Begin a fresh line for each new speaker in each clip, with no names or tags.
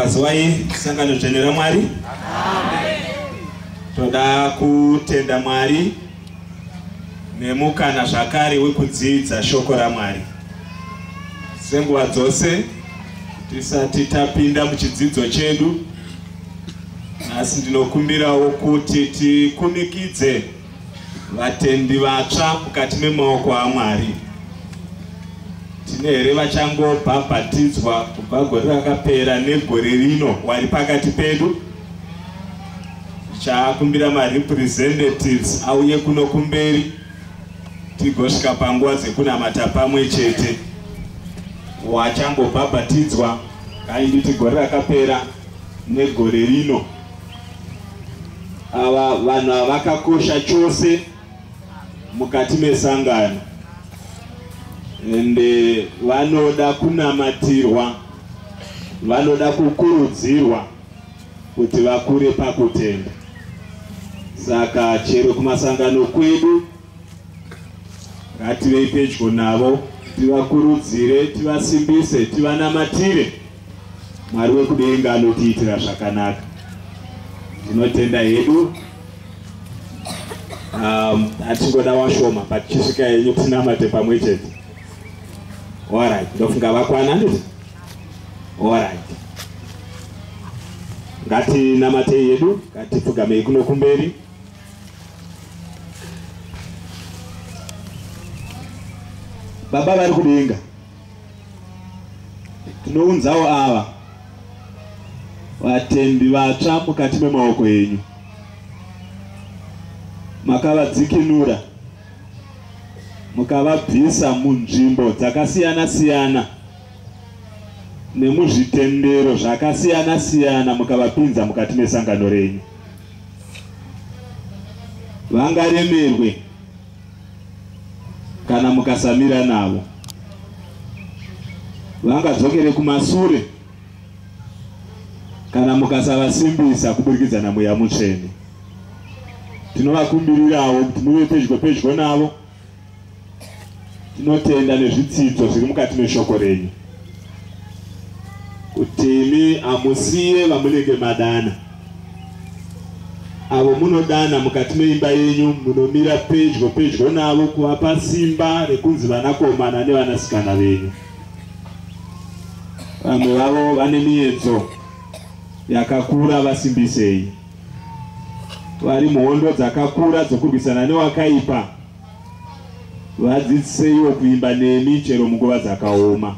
mwakazwai sangano dzvene ramwari. Toda kutenda mwari nemukana zvakare wekudzidza shoko ramwari. Senguva dzose tisati tapinda muchidzidzo chedu asi ndinokumbirawo kuti tikumikidze vatendi vatsva mukati memaoko amwari tine here vachangobhabhatidzwa kubva gore rakapera negore rino? Wari pakati pedu? Tichakumbira marepresentatives auye kuno kumberi. Tigosvika panguva dzekunamata pamwe chete. Wachangobhabhatidzwa. Kainditi gore rakapera negore rino. Ava vanhu havakakosha chose mukati mesangano ende vanoda kunamatirwa vanoda kukurudzirwa kuti vakure pakutenda. Saka chero kumasangano kwedu ngativei pedyo navo tivakurudzire tivasimbise tivanamatire mwari wekudenga anotiitira zvakanaka. Tinotenda hedu. Hatingoda um, washoma but chisvika yenyu tinamate pamwe chete allright ndofunga vakwana nditi allright ngatinamatei yedu ngatipfugamei kuno kumberi baba vari kudenga. Tinounzawo ava. Vatendi vatsva mukati memaoko enyu. Makavadzikinura mukavabvisa munzvimbo dzakasiyana-siyana nemuzvitendero zvakasiyana-siyana mukavapinza mukati mesangano renyu. Vangaremerwe kana mukasamira navo. Vangadzokere kumasure kana mukasavasimbisa kuburikidza namweya mutsvene. Tinovakumbirirawo kuti muve pedyo pedyo navo tinotenda nezvitsidzo zviri mukati meshoko renyu. Kuti imi hamusiye vamunenge madana. Avo munodana mukati meimba yenyu munomira pedyo pedyo navo kuvapa simba rekunzi vanakomana nevanasikana venyu. Vamwe vavo vane miedzo yakakura vasimbisei. Vari muhondo dzakakura dzokurwisana newakaipa vadzidziseiwo kuimba nemi chero munguva dzakaoma.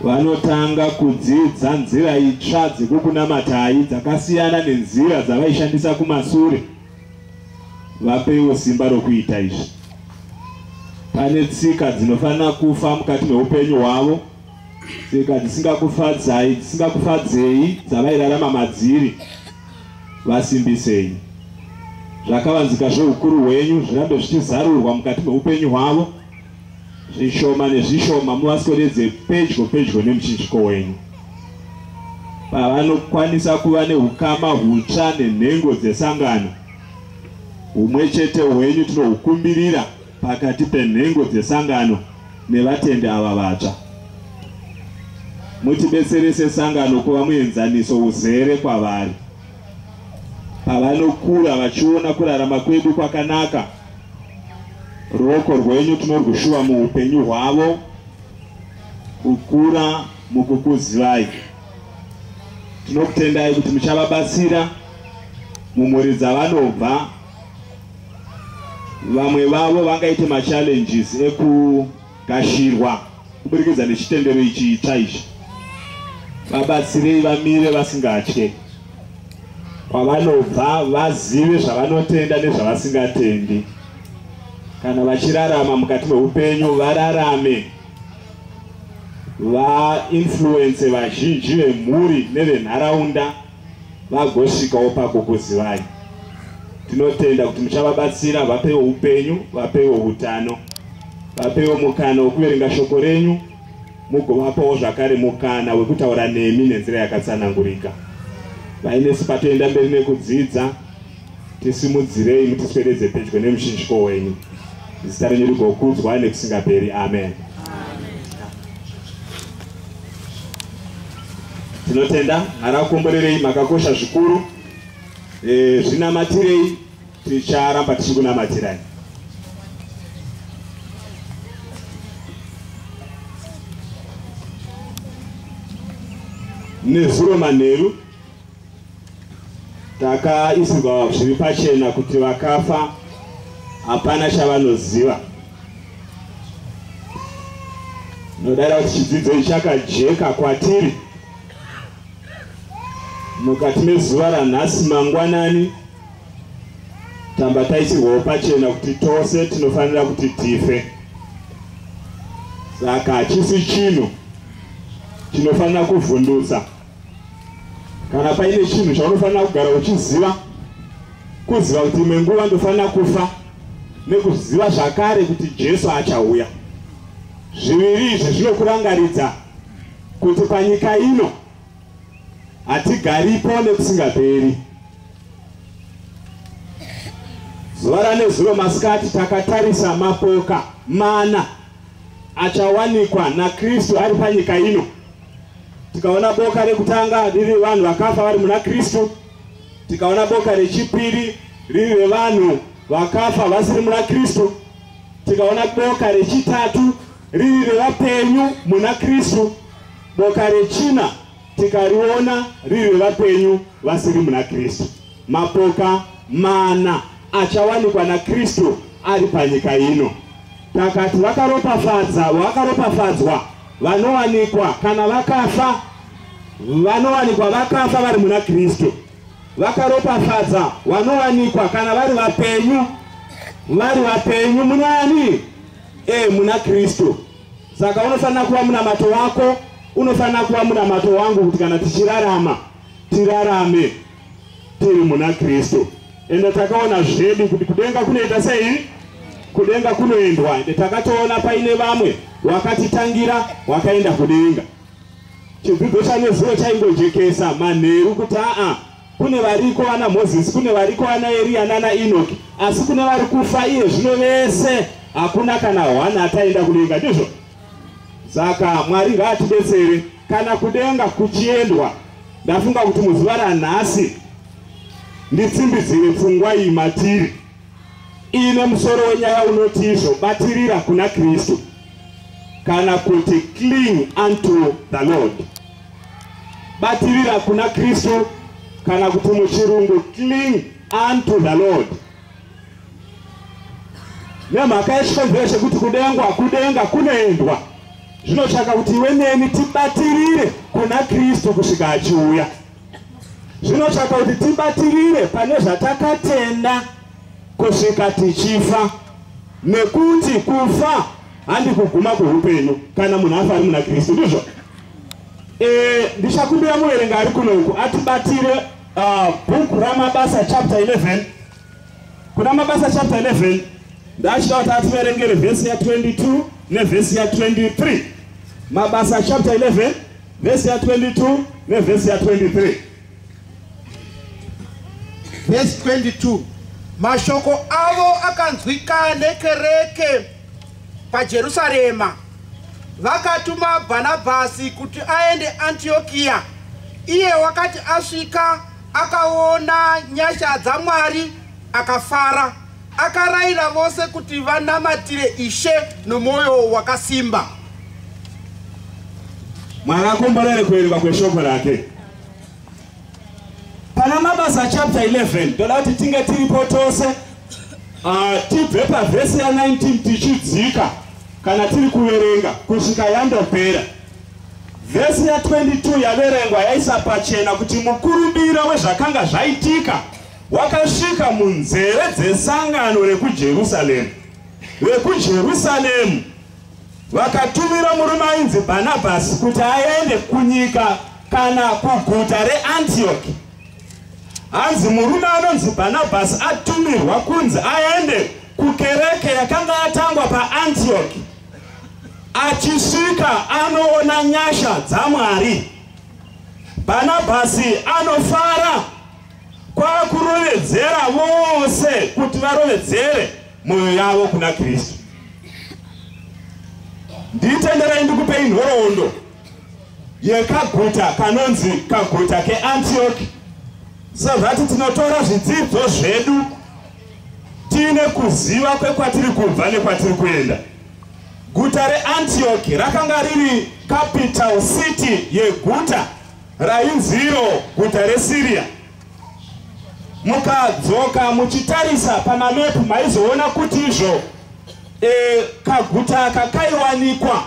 Vanotanga kudzidza nzira itsva dzekukunamatai dzakasiyana nenzira dzavaishandisa kumasure. Vapeiwo simba rokuita izvi. Pane tsika dzinofanira kufa mukati meupenyu hwavo. Tsika dzisingakufadzai dzisingakufadzei dzavairarama madziri. Vasimbisei zvakavanzika zveukuru hwenyu zvirambe zvichizarurwa mukati meupenyu hwavo zvishoma nezvishoma muvaswededze pedyo pedyo nemuchinjiko wenyu. Pavanokwanisa kuva neukama hutsva nenhengo dzesangano humwe chete hwenyu tinohukumbirira pakati penhengo dzesangano nevatendi ava vatsva. Mutibetserese sangano kuva muenzaniso uzere kwavari pavanokura vachiona kurarama kwedu kwakanaka. Ruoko rwenyu tinorwushuva muupenyu hwavo kukura mukukuzivai tinokutendai kuti muchavabatsira mumhuri dzavanobva. Vamwe vavo vangaite machallenges ekugashirwa kuburikidza nechitendero ichi itsva ichi vabatsirei vamire vasingatye kwavanobva vazive zvavanotenda nezvavasingatendi. Kana vachirarama mukati meupenyu vararame. Vainfluence vazhinji vemhuri nevenharaunda vagosvikawo pakukuzivai tinotenda kuti muchavabatsira vapeiwo upenyu vapeiwo utano. Vapeiwo mukana wekuverenga shoko renyu mugovapawo zvakare mukana wekutaura nemi nenzira yakatsanangurika vainesi patoenda mberi nekudzidza tisimudzirei mutiswededze pedyo nemuchinjiko wenyu. Zita renyu rigokudzwa nekusingaperi amen. Tinotenda mwari akomborerei makakosha zvikuru. E, zvinamatirei ticharamba tichikunamatirai nezuro manheru takaisirwa zviri pachena kuti vakafa hapana chavanoziva. Nodada kuti chidzidzo ichi chakajeka kwatiri. Mukati mezuva ranhasi mangwanani tamba taisirwawo pachena kuti tose tinofanira kuti tife. Saka hachisi chinhu chinofanira kuvhundutsa kana paine chinhu chaunofanira kugara uchiziva kuziva kuti imwe nguva ndofanira kufa nekuziva zvakare kuti jesu achauya. Zviviri izvi zvinokurangaridza kuti panyika ino hatigaripo nekusingaperi. Zuva ranezuro masikati takatarisa mapoka mana achawanikwa nakristu ari panyika ino tikaona boka rekutanga riri vanhu vakafa vari muna kristu. Tikaona boka rechipiri riri revanhu vakafa vasiri muna kristu. Tikaona boka rechitatu riri revapenyu muna kristu. Boka rechina tikariona riri revapenyu vasiri muna kristu. Mapoka mana achawanikwa nakristu ari panyika ino. Takati vakaropafadza vakaropafadzwa vanowanikwa kana vakafa vanowanikwa vakafa vari muna kristu. Vakaropafadza vanowanikwa kana vari vapenyu vari vapenyu munani e muna kristu. Saka unofanira kuva munamato wako unofanira kuva munamato wangu kuti kana tichirarama tirarame tiri muna kristu. Ende takaona zvedu kuti kudenga kunoita sei kudenga kunoendwa ndetakatoona paine vamwe wakatitangira wakaenda kudenga. Chidzidzo chanezuro chaingojekesa manheru kuti aa kune variko vana mozisi kune variko vana eriya nana enoki asi kune vari kufa iye zvino vese hakuna kana hwana ataenda kudenga ndizvo. Saka mwari ngaatidetsere kana kudenga kuchiendwa ndafunga kuti muzuva ranhasi nditsimbidzire pfungwa iyi matiri ine musoro wenyaya unoti izvo batirira kuna kristu. Kana kuti cling unto the lord. Batirira kuna kristu kana kuti muchirungu cling unto the lord. Nemhaka yechikonzero chekuti kudengwa kudenga kunoendwa. Zvinotsvaka kuti iwe neni tibatirire kuna kristu kusvika achiuya. Zvinotsvaka kuti tibatirire pane zvatakatenda kusvika tichifa nekuti kufa handi kuguma kana munhu afa ari muna kristu ndizvo. E, ndichakumbira muverenga ari kunoku atibatire uh, bhuku ramabasa chapter 11 kuna mabasa chapter 11 ndachida kuti ativerengere vhesi ya22 nevhesi ya23 mabasa chapter 11 vhesi ya22 nevhesi ya23
vhesi 22 mashoko avo akanzwika nekereke pajerusarema. Vakatuma bhanabhasi kuti aende antiokiya iye wakati asvika akaona nyasha dzamwari akafara. Akarayira vose kuti vanamatire ishe nomwoyo wakasimba.
Mwari akomborere kuerengwa kweshoko rake pana mabasa chapter 11 toda kuti tinge tiripo tose. Uh, tibve pavhesi ya19 tichidzika kana tiri kuverenga kusvika yandopera. Vhesi ya22 yaverengwa yaisa pachena kuti mukurumbiro wezvakanga zvaitika wakasvika munzeve dzesangano rekujerusaremu vekujerusaremu vakatumira murume ainzi bhanabhasi kuti aende kunyika kana kuguta reantioki hanzi murume anonzi bhanabhasi atumirwa kunzi aende kukereke yakanga yatangwa paantioki achisvika anoona nyasha dzamwari. Bhanabhasi anofara kwakurovedzera vose kuti varovedzere mwoyo yavo kuna kristu. Nditenderei ndikupei nhoroondo yekaguta kanonzi kaguta keantioki that tinotora zvidzidzo zvedu tiine kuziva kwekwatiri kubva nekwatiri kuenda. Guta reantioki rakanga riri capital city yeguta rainziro guta resiriya mukadzoka muchitarisa pamamepu maizoona kuti izvo e, kaguta aka kaiwanikwa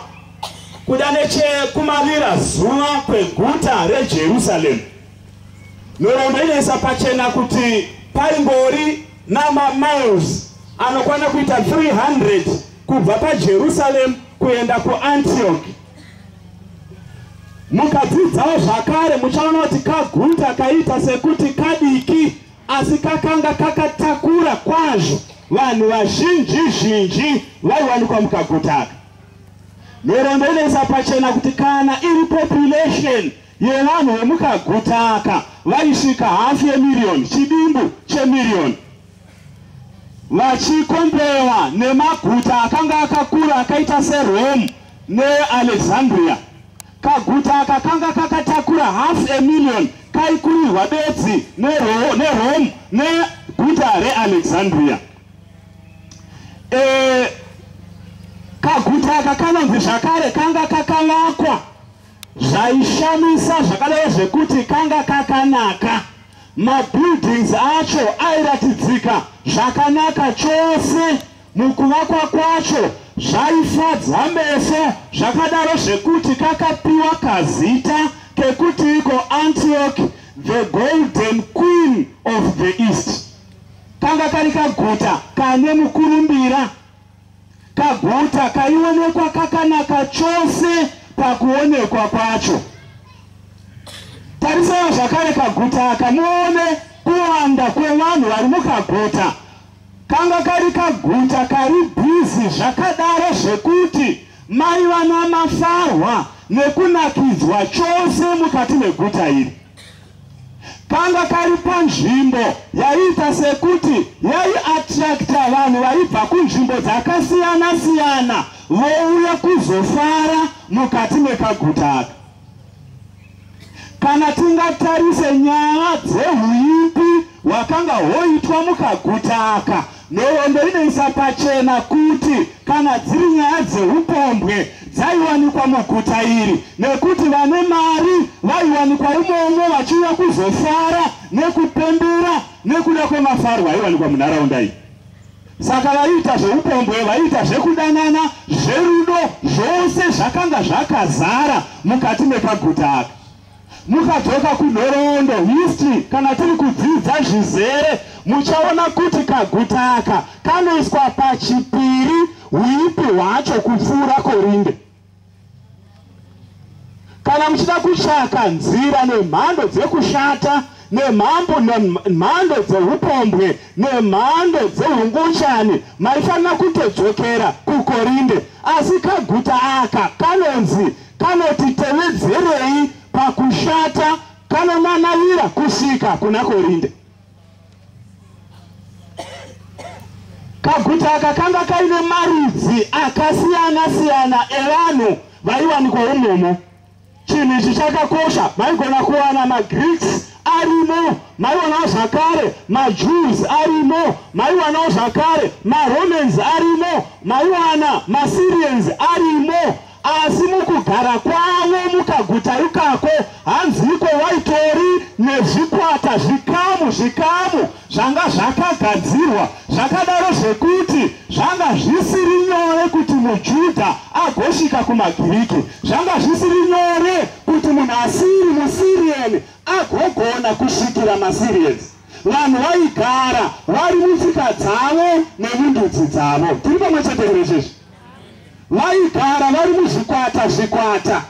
kuda nechekumavira zuva kweguta rejerusaremu nhoroondo inoisa pachena kuti paingori namamiles anokwana kuita 300 kubva pajerusaremu kuenda kuantioki mukadzidzawo zvakare muchaona kuti kaguta kaita sekuti kadiki asi kakanga kakatakura kwazvo. Vanhu vazhinji zhinji vaiwanikwa mukagutaka nhoroondo inoisa pachena kuti kana iri population yevanhu vemukagutaka vaisvika hafu yemiriyoni chidimbu chemiriyoni vachikombewa nemaguta akanga akakura akaita serome nealexandria kaguta aka kanga kakatakura hafu emiliyoni kaikurirwa bedzi nerome neguta realexandria e, kaguta aka kanonzi zvakare kanga kakavakwa zvaishamisa zvakadaro zvekuti kanga kakanaka. Mabuildings acho airatidzika zvakanaka chose. Mukuvakwa kwacho zvaifadza meso. Zvakadaro zvekuti kakapiwa kazita kekuti iko antioch the golden queen of the east. Kanga kari kaguta kane mukurumbira. Kaguta kaionekwa kakanaka chose pakuonekwa kwacho. Tarisawo zvakare kaguta aka muone kuwanda kwevanhu vari mukaguta. Kanga kari kaguta kari bhizi zvakadaro zvekuti maiva namafarwa nekunakidzwa chose mukati meguta iri. Kanga kari panzvimbo yaiita sekuti yaiatrakta vanhu vaibva kunzvimbo dzakasiyana-siyana vouya kuzofara mukati mekaguta aka kana tingatarise nyaya dzeuipi hwakanga hwoitwa mukaguta aka nhoroondo inoisa pachena kuti kana dziri nyaya dzeupombwe dzaiwanikwa muguta iri nekuti vane mari vaiwanikwa imomo vachiuya kuzofara nekupembera nekuda kwemafarwa aiwanikwa munharaunda iyi saka vaiita zveupombwe vaiita zvekudanana zverudo zvose zvakanga zvakazara mukati mekaguta aka. Mukadzoka kunhoroondo history kana tiri kudzidza zvizere muchaona kuti kaguta aka kanoiswa pachipiri uipi hwacho kupfuura korinde. Kana muchida kutsvaka nzira nemhando dzekushata nemhambo nemhando dzeupombwe nemhando dzeungushani maifanira kutodzokera kukorinde. Asi kaguta aka kanonzi kanoti tevedzerei pakushata kanonanavira kusvika kuna korinde. Kaguta aka kanga kaine marudzi akasiyana-siyana evanhu vaiwanikwa umomo. Chinhu ichi chakakosha maigona kuwana magreeks arimo maiwanawo zvakare majews arimo maiwanawo zvakare maromans arimo maiwana masyrians arimo asi mukugara kwavo mukaguta ikako hanziko waitori nezvikwata zvikamu zvikamu zvanga zvakagadzirwa. Zvakadaro zvekuti zvanga zvisiri nyore kuti mujudha agosvika kumagiriki zvanga zvisiri nyore kuti munhu asiri musirian agogona kusvikira masyrians vanhu vaigara vari mutsika dzavo nemundudzi dzavo. Tiri pamwe chete kure izvezvi vaigara vari muzvikwata zvikwata.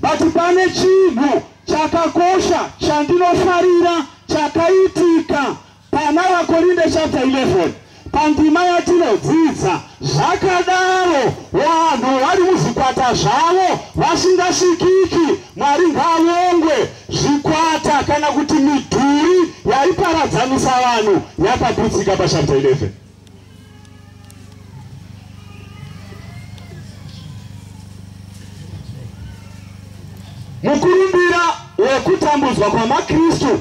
But pane chinhu chakakosha chandinofarira chakaitika pana vakorinde chapter 11 pandima yatinodzidza zvakadaro vanhu vari muzvikwata zvavo vasingasvikiki mwari ngaavongwe zvikwata kana kuti midhuri yaiparadzanisa vanhu yakaputsika pachapter 11 mukurumbira wekutambudzwa kwamakristu.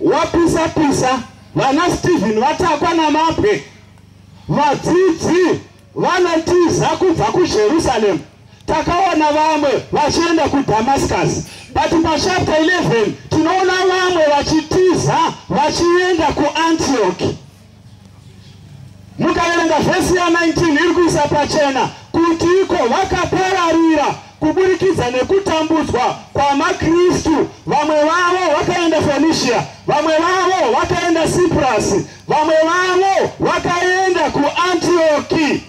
Wapisa-pisa vana stephen vatakwa namabwe vadzidzi vanotiza kubva kujerusaremu takaona vamwe vachienda kudhamascus but pachapta 11 tinoona vamwe vachitiza vachienda kuantioki mukaverenga vhesi ya19 iri kuisa pachena kuti iko vakapararira kuburikidza nekutambudzwa kwamakristu vamwe vavo vakaenda fenisia vamwe vavo vakaenda siprasi vamwe vavo vakaenda kuantioki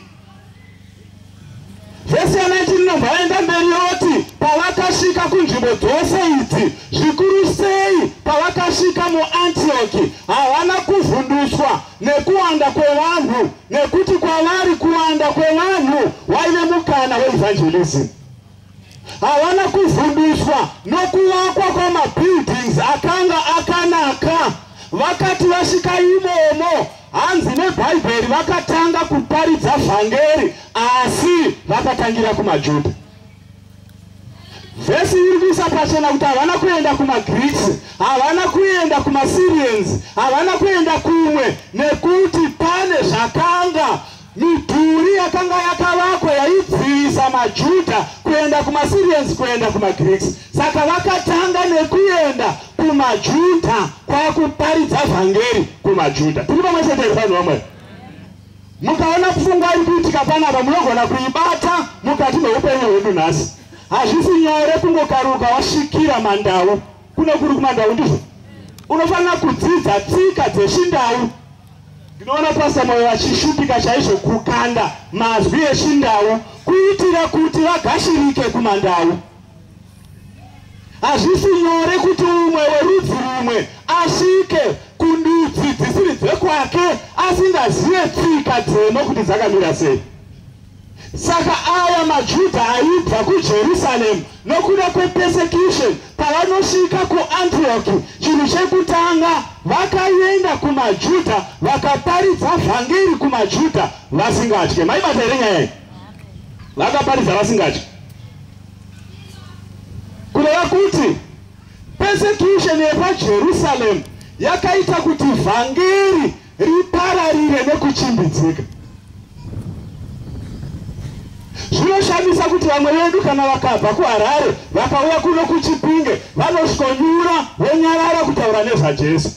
vhesi ya19 inobva yaenda mberi yoti pavakasvika kunzvimbo dzose idzi. Zvikuru sei pavakasvika muantioki havana kuvhunduswa nekuwanda kwevanhu nekuti kwavari kuwanda kwevanhu waive mukana weevhanjelism havana kuvhunduswa nokuvakwa kwamabuildings akanga akanaka. Vakati vasvika imomo hanzi nebhaibheri vakatanga kuparidza vhangeri asi vakatangira kumajudha. Vhesi iri kuisa pachena kuti havana kuenda kumagreeks havana kuenda kumasyrians havana kuenda kumwe nekuti pane zvakanga midhuri yakanga yakavakwa yaidzivisa majudha kuenda kumasyrians kuenda kumagreeks saka vakatanga nekuenda kumajudha kwakuparidza vhangeri kumajudha tiri pamwe chete iri vanhu vamwe. Mukaona pfungwa iri kuitika panapa munogona kuibata mukati meupenyu hwedu nhasi. Hazvisi nyore kungokaruka wasvikira mandau. Kuno kuri kumandau ndizvo. Unofanira kudzidza tsika dzechindau ndinoona pasta moyo vachishupika chaizvo kukanda mazwi echindau kuitira kuti vagashirike kumandau. Hazvisi nyore kuti umwe werudzi rumwe asvike kundudzi dzisiri dzekwake asingazive tsika dzeno kuti dzakamira sei saka aya majudha aibva kujerusaremu nokuda kwepersecution pavanosvika kuantioki chinhu chekutanga vakaenda kumajudha vakaparidza vhangeri kumajudha vasingatye maibata here nyaya iyi vakaparidza vasingatye kureva kuti persecution yepajerusaremu yakaita kuti vhangeri ripararire nekuchimbidzika zvinoshamisa kuti vamwe vedu kana vakabva kuharare vakauya kuno kuchipinge vanosvikonyura vonyarara kutaura nezvajesu.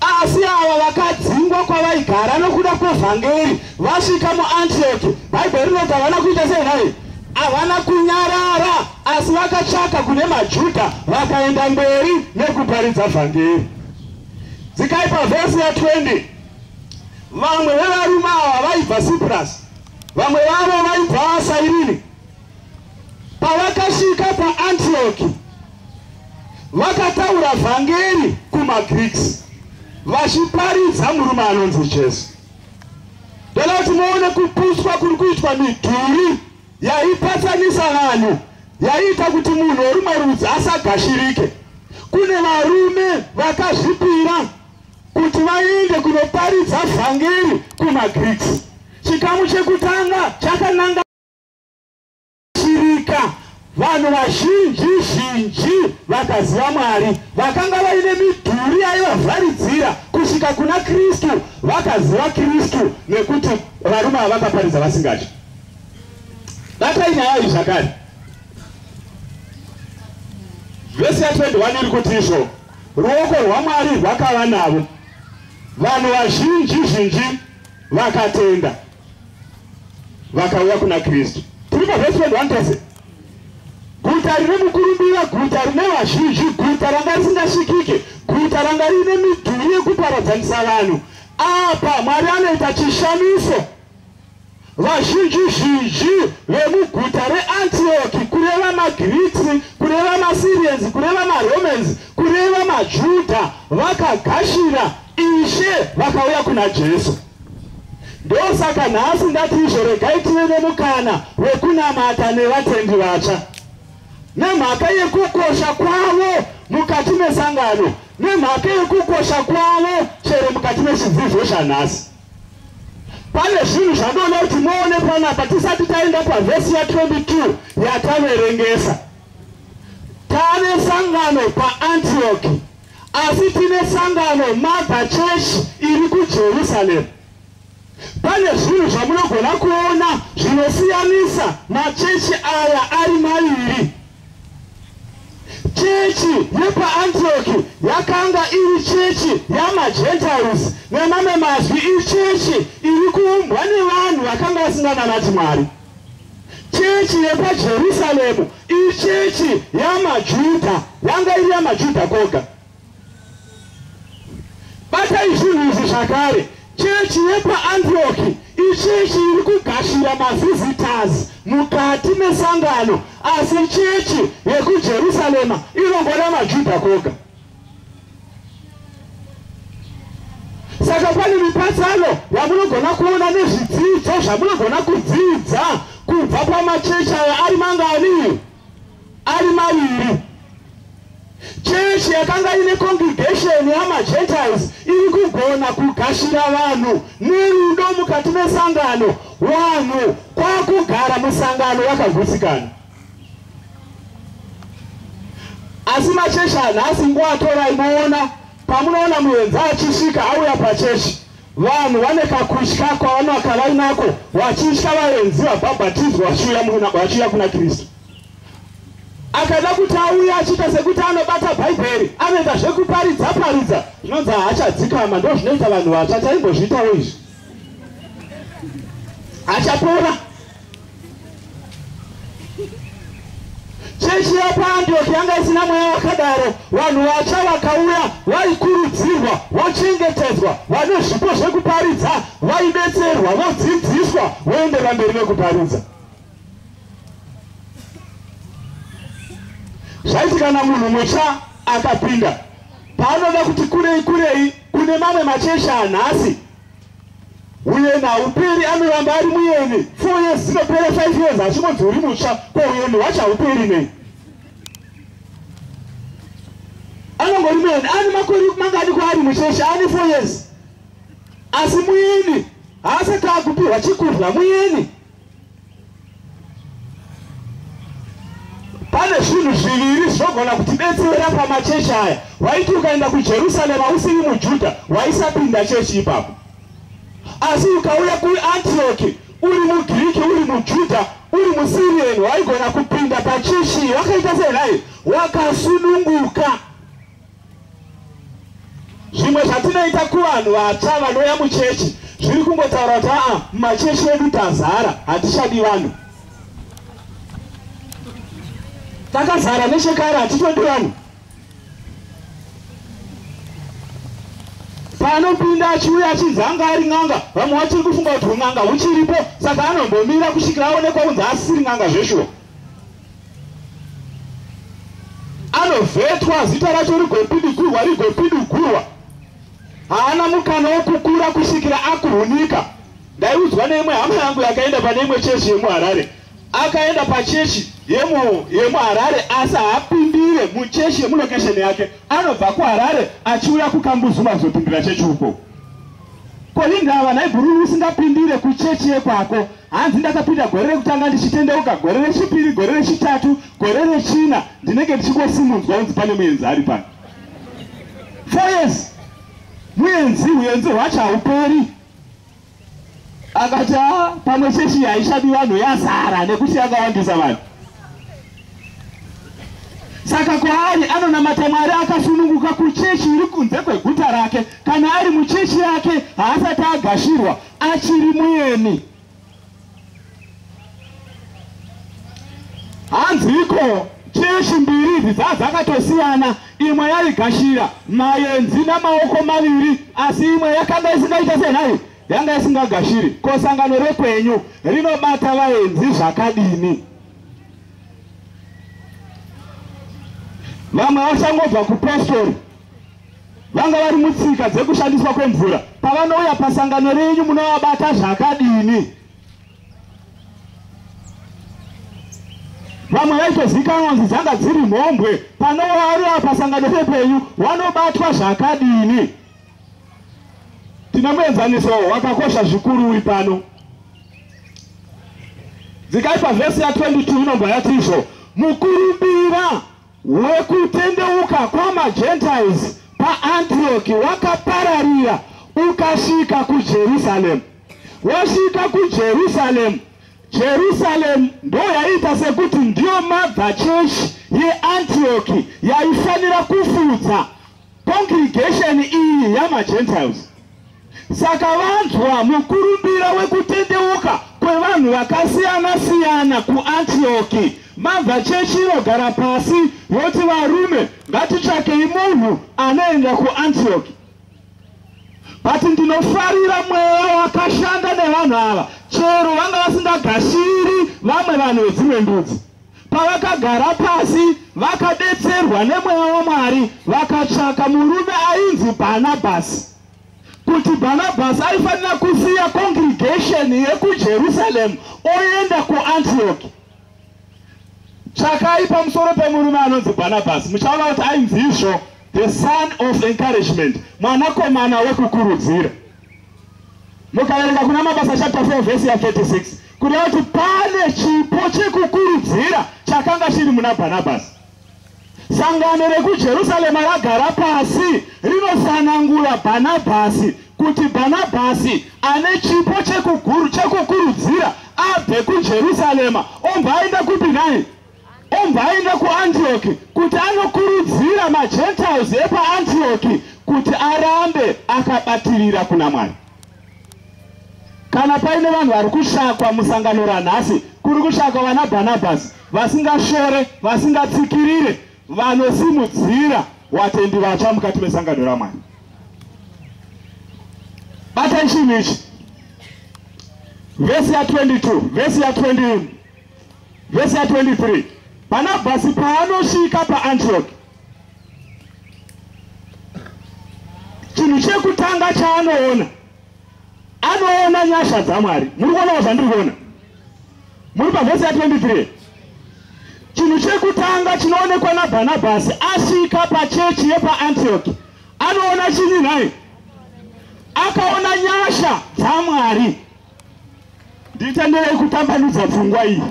Asi ava vakadzingwa kwavaigara nokuda kwevhangeri vasvika muantioki bhaibheri rinoti havana kuita sei nai havana kunyarara asi vakatsvaka kune majudha vakaenda mberi nekuparidza vhangeri. Dzikai pavhesi ya20 vamwe vevarume ava vaibva cyprus vamwe vavo vaibva asairini pavakasvika paantioki vakataura vhangeri kumagreeks vachiparidza murume anonzi jesu. Ndoda kuti muone kupuswa kuri kuitwa midhuri yaipatsanisa vanhu yaiita kuti munhu worumwe rudzi asagashirike. Kune varume vakazvipira kuti vaende kunoparidza vhangeri kumagreeks chikamu chekutanga chakananga shirika. Vanhu vazhinji zhinji vakaziva mwari. Vakanga vaine midhuri yaivavharidzira kusvika kuna kristu. Vakaziva kristu nekuti varume ava vakaparidza vasingatyi datai nyaya iyi zvakare vhesi ya21 iri kuti izvo ruoko rwamwari rwakava navo. Vanhu vazhinji zhinji vakatenda vakauya kuna kristu. Tiri pavhesi 21 tese guta rine mukurumbira guta rine vazhinji guta ranga risingasvikike guta ranga rine midhuri yekuparadzanisa vanhu apa mwari anoita chishamiso vazhinji zhinji vemuguta reantioki kureva magreeks kureva masyrians kureva maromans kureva majudha vakagashira ishe vakauya kuna jesu ndosaka nhasi ndati izvo regai tive nemukana wekunamata nevatendi vatsva. Nemhaka yekukosha kwavo mukati mesangano nemhaka yekukosha kwavo chero mukati mechidzidzo zvanhasi. Pane zvinhu zvanoona kuti muone panapa tisati taenda pavhesi ya22 yataverengesa. Tane sangano paantioki asi tine sangano mother church iri kujerusaremu pane zvinhu zvamunogona kuona zvinosiyanisa machechi aya ari maviri. Chechi yepaantioki yakanga iri chechi yamagentiles nemamwe mazwi ichechi iri kuumbwa nevanhu vakanga vasinganamati mwari. Chechi yepajerusaremu ichechi yamajudha yanga iri yamajudha koga batai zvinhu izvi zvakare chechi yepaantioki ichechi iri kugashira mavhizitazi mukati mesangano asi chechi yekujerusarema inongona majudha koga saka pane mipatsano yamunogona kuona nezvidzidzo zvamunogona kudzidza kubva pamachechi aya ari mangani? Ari maviri chechi yakanga ine congregation yamagentiles iri kugona kugashira vanhu. Nerudo mukati mesangano vanhu kwakugara musangano vakagutsikana asi machechi anhasi nguva atorai muona pamunoona muenza achisvika auya pachechi. Vanhu vane kakutya kwavanaka vainako vachitya vaenzi vabhabhatidzwa vachiuya kuna kristu akada kuti auya achiita sekuti anobata bhaibheri anoenda zvekuparidza paridza. Zvinonzi haachadzikama ndo zvinoita vanhu vatsva taimbozviitawo izvi. Achapora. Chechi yapaandioki yanga isina mweya wakadaro vanhu vatsva vakauya vaikurudzirwa vochengetedzwa vane zvipo zvekuparidza vaidetserwa vodzidziswa voendera mberi nekuparidza zvaiti kana munhu mutsva akapinda. Paanoda kuti kurei kurei kune mamwe machechi anhasi. Uyeni hauperi anoramba ari muyeni four years dzinopera five years achimonzi uri mutsva. Ko uyeni wacho hauperi nei? Anongori muyeni ani makore mangani kwaari muchechi ani four years asi muyeni haasati akupirwa chikudya muyeni pane zvinhu zviviri zvinogona kutidetsera pamachechi aya. Waiti ukaenda kujerusarema usiri mujudha waisapinda chechi ipapo. Asi ukauya kuantioki uri mugiriki uri mujudha uri musirieni waigona kupinda pachechi wakaita senai wakasununguka. Zvimwe zvatinoita kuvanhu vatsva vanouya muchechi zviri kungotaura kuti aa mumachechi edu tazara hatichadi vanhu takazara nechekare hatitodi vanhu paanopinda achiuya achinzi anga ari n'anga vamwe vachiri kufunga kuti un'anga huchiripo. Saka anombomira kusvikira aonekwa kunzi asiri n'anga zveshuwa. Anovhetwa zita racho rigopidugurwa rigopidugurwa haana mukana wokukura kusvikira akuhunika ndaiudzwa neimwe hama yangu yakaenda pane imwe chechi yemuharare akaenda pachechi yemuharare asi haapindire muchechi yemulokesheni yake. Anobva kuharare achiuya kukambuzuma azopindira chechi uko. Kolindava naibhururu usingapindire kuchechi yekwako. Hanzi ndakapinda gore rekutanga ndichitendeuka gore rechipiri gore rechitatu gore rechina. Ndinenge ndichingosimunzwa unzi pane muenzi ari pano. Four years muenzi uenzi hwacho hauperi akati a pamwe chechi haishadi vanhu yazara nekuti yakawandisa vanhu. Saka kwaari anonamata mwari akasununguka kuchechi iri kunze kweguta rake. Kana ari muchechi yake haasati agashirwa achiri muyeni hanzi iko chechi mbiri idzi dzaa dzakatosiyana. Imwe yaigashira mayenzi namaoko maviri asi imwe yakanga isingaita senhai yanga isingagashiri. Ko sangano rekwenyu rinobata vaenzi zvakadini? Vamwe vachangobva kupostori vanga vari mutsika dzekushandiswa kwemvura. Pavanouya pasangano renyu munovabata zvakadini? Vamwe vaitozikanwa nzi dzanga dziri mhombwe. Panouya pasangano pepenyu vanobatwa zvakadini tina muenzaniso wakakosha zvikuru uri pano. Dzikai pavhesi ya22 inobva yatizvo mukurumbira wekutendeuka kwamagentiles paantioki wakapararira ukasvika kujerusaremu wasvika kujerusaremu jerusalemu ndo yaiita sekuti ndiyo mother church yeantioki yaifanira kufudza congregation iyi yamagentiles saka vanzwa mukurumbira wekutendeuka kwevanhu vakasiyana-siyana kuantioki. Mabva chechi inogara pasi yoti varume ngatitsvakei munhu anoenda kuantioki. But ndinofarira mweya wakashanda nevanhu ava. Chero vanga vasingagashiri vamwe vanhu vedzimwe ndudzi. Pavakagara pasi vakadetserwa nemweya wamwari vakatsvaka murume ainzi bhanabhasi kuti bhanabhasi aifanira kusiya congregation yekujerusaremu oenda kuantioki tsvakai pamusoro pemurume anonzi bhanabhasi muchaona kuti ainzizvo the son of encouragement mwanakomana wekukurudzira. Mukaverenga kuna mabasa chapter 4 vhesi ya36 kureva kuti pane chipo chekukurudzira chakanga chiri muna bhanabhasi sangano rekujerusarema ragara pasi rinosanangura bhanabhasi kuti bhanabhasi ane chipo chekukurudzira abve kujerusarema ombva aenda kupi naye ombva aenda kuantioki kuti anokurudzira magentiles epaantioki kuti arambe akabatirira kuna mwari. Kana paine vanhu vari kushakwa musangano ranhasi kuri kushakwa vana bhanabhasi vasingashore vasingatsikirire vanosimudzira vatendi vatsva mukati mesangano ramwari batai chinhu ichi. Vhesi ya22 vhesi ya20 vhesi ya23 bhanabhasi paanosvika paantioki chinhu chekutanga chaanoona anoona nyasha dzamwari muri kuonawo zvandiri kuona. Muri pavhesi ya23 chinhu chekutanga chinoonekwa nabhanabhasi asvika pachechi yepaantioki anoona chinyi nhai? Akaona nyasha dzamwari. Nditenderei kutambanudza pfungwa iyi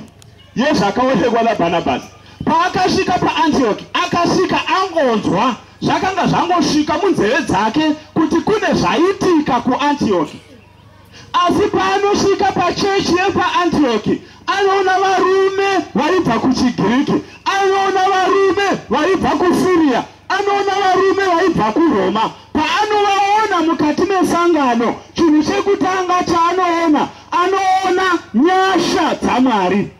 yezvakaonekwa nabhanabhasi paakasvika paantioki akasvika angonzwa. Zvakanga zvangosvika munzeve dzake kuti kune zvaitika kuantioki asi paanosvika pachechi yepaantioki anoona varume vaibva kuchigiriki anoona varume vaibva kusiriya anoona varume vaibva kuroma. Paanovaona mukati mesangano chinhu chekutanga chaanoona anoona nyasha dzamwari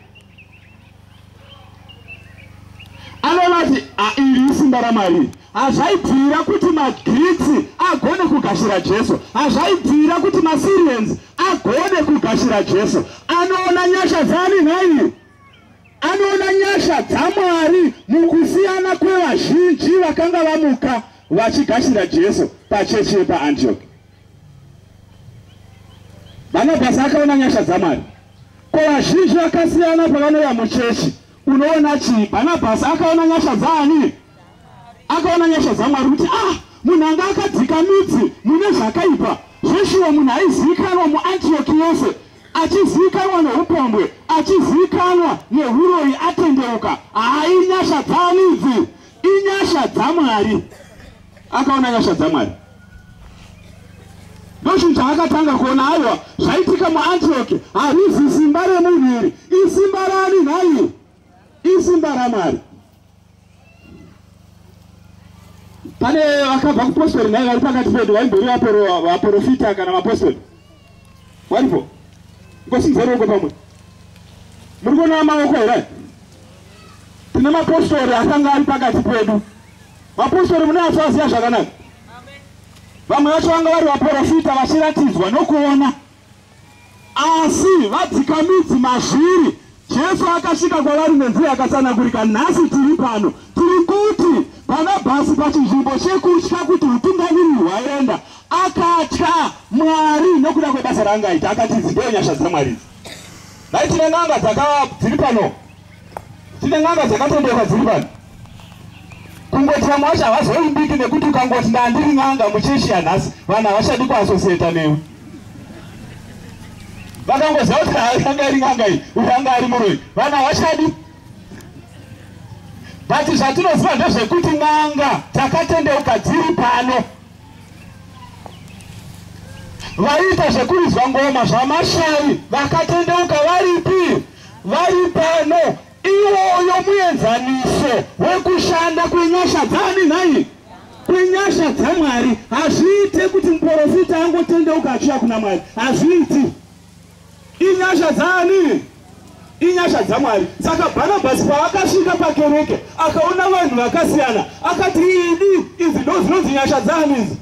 anoona kuti iri isimba ramwari hazvaibvira kuti magiriki agone kugashira jesu. Hazvaibvira kuti masirians agone kugashira jesu. Anoona nyasha dzani nhai? Anoona nyasha dzamwari mukusiyana kwevazhinji vakanga vamuka vachigashira jesu pachechi yepaantioki bhanabhasi akaona nyasha dzamwari. Ko vazhinji vakasiyana pavanouya muchechi unoona chii bhanabhasi akaona nyasha dzaani? Akaona nyasha dzamwari kuti ah munhu anga akadzika midzi mune zvakaipa. Zveshuwa munhu aizivikanwa muantioki yose achizivikanwa neupombwe achizivikanwa neuroyi atendeuka. Hai nyasha dzani idzi inyasha dzamwari. Akaona nyasha dzamwari. Ndochinhu chaakatanga kuona aiwa zvaitika muantioki harizi simba remunhu iri isimba rani nhai isimba ramwari pane vakabva kupostori nai vari pakati pedu vaimbori vaprofita kana vapostori. Varipo? Ngosimudza ruoko pamwe. Muri kuona maoko here? Tine mapostori akanga ari pakati pedu. Vapostori mune vachivaziva zvakanaka. Vamwe vacho vanga vari vaprofita vachiratidzwa nokuona. Asi vadzika midzi mazviri jesu akasvika kwavari nenzira yakatsanangurika nhasi tiri pano. Tiri kuti? Bhanabhasi pachinzvimbo chekutya kuti utungamiri hwaenda akatya. Mwari nokuda kwebasa raangaita akati idzi ndiyo nyasha dzamwari nhai tine n'anga dziri pano. Tine n'anga dzakatendeka dziri pano. Kungoti vamwe vacho havazoimbiki nekuti ukangoti ndandiri n'anga muchechi yanhasi. Vanhu havachadi kuasosieta newe vakangoziva kuti anga iri n'anga iyi? Uyu anga ari muroi. Vanhu havachadi but zvatinoziva ndezvekuti n'anga dzakatendeuka dziri pano. Vaiita zvekuridzwa ngoma zvamashari vakatendeuka varipi? Vari pano. Iwoyo muenzaniso wekushanda kwenyasha dzani nhai? Kwenyasha dzamwari. Hazviite kuti muprofita angotendeuka achiuya kuna mwari. Hazviiti inyasha dzani? Inyasha dzamwari. Saka bhanabhasi paakasvika pakereke akaona vanhu vakasiyana akati idi idzi ndo dzinonzi nyasha dzani idzi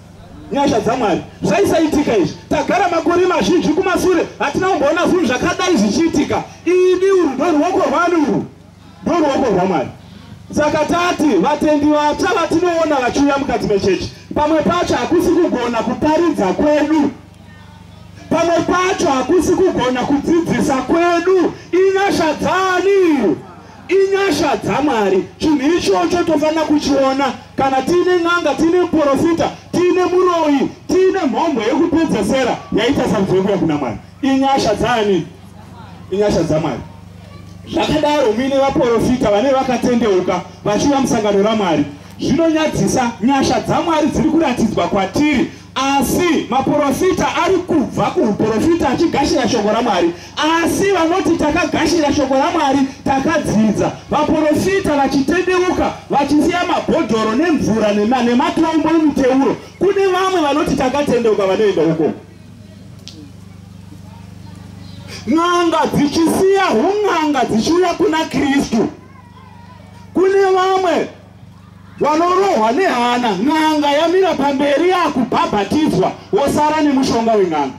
nyasha dzamwari. Zvaisaitika izvi. Tagara makore mazhinji kumasure hatina kumboona zvinhu zvakadai zvichiitika. Idi uru ndo ruoko rwani uru ndo ruoko rwamwari. Saka tati vatendi vatsva vatinoona vachiuya mukati mechechi. Pamwe pacho hakusi kugona kuparidza kwedu pamwe pacho hakusi kugona kudzidzisa kwedu. Inyasha dzani? Inyasha dzamwari. Chinhu ichocho tofanira kuchiona. Kana tiine n'anga tiine muprofita tiine muroyi tiine mhombo yekupedzesera yaita sarudzo yekuya kuna mwari. Inyasha dzani? Inyasha dzamwari. Zvakadaro muine vaprofita vane vakatendeuka vachiuya musangano ramwari. Zvinonyadzisa nyasha dzamwari dziri kuratidzwa kwatiri asi maprofita ari kubva kuuprofita achigashira shoko ramwari. Asi vanoti takagashira shoko ramwari takadzidza. Vaprofita vachitendeuka vachisiya mabhodhoro nemvura nema- nematombo emuteuro kune vamwe vanoti takatendeuka vanoenda uko. N'anga dzichisiya un'anga dzichiuya kuna kristu. Kune vamwe vanorohwa nehana n'anga yamira pamberi yakubhabhatidzwa wosara nemushonga wen'anga.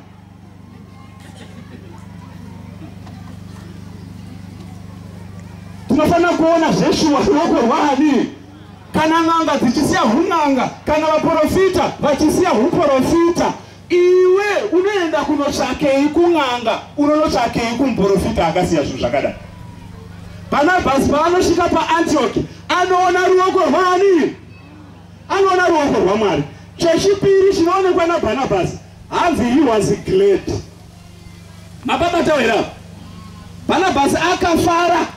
Tinofanira kuona zveshuwa ruoko rwani. Kana n'anga dzichisiya un'anga kana vaprofita vachisiya uprofita iwe unoenda kunotsvakei kun'anga unonotsvakei kumuprofita akasiya zvinhu zvakadai. Bhanabhasi paanosvika paantioki anoona ruoko rwani? Anoona ruoko rwamwari. Chechipiri chinoonekwa nabhanabhasi. Hanzi he was glad mapabatawerapa bhanabhasi akafara.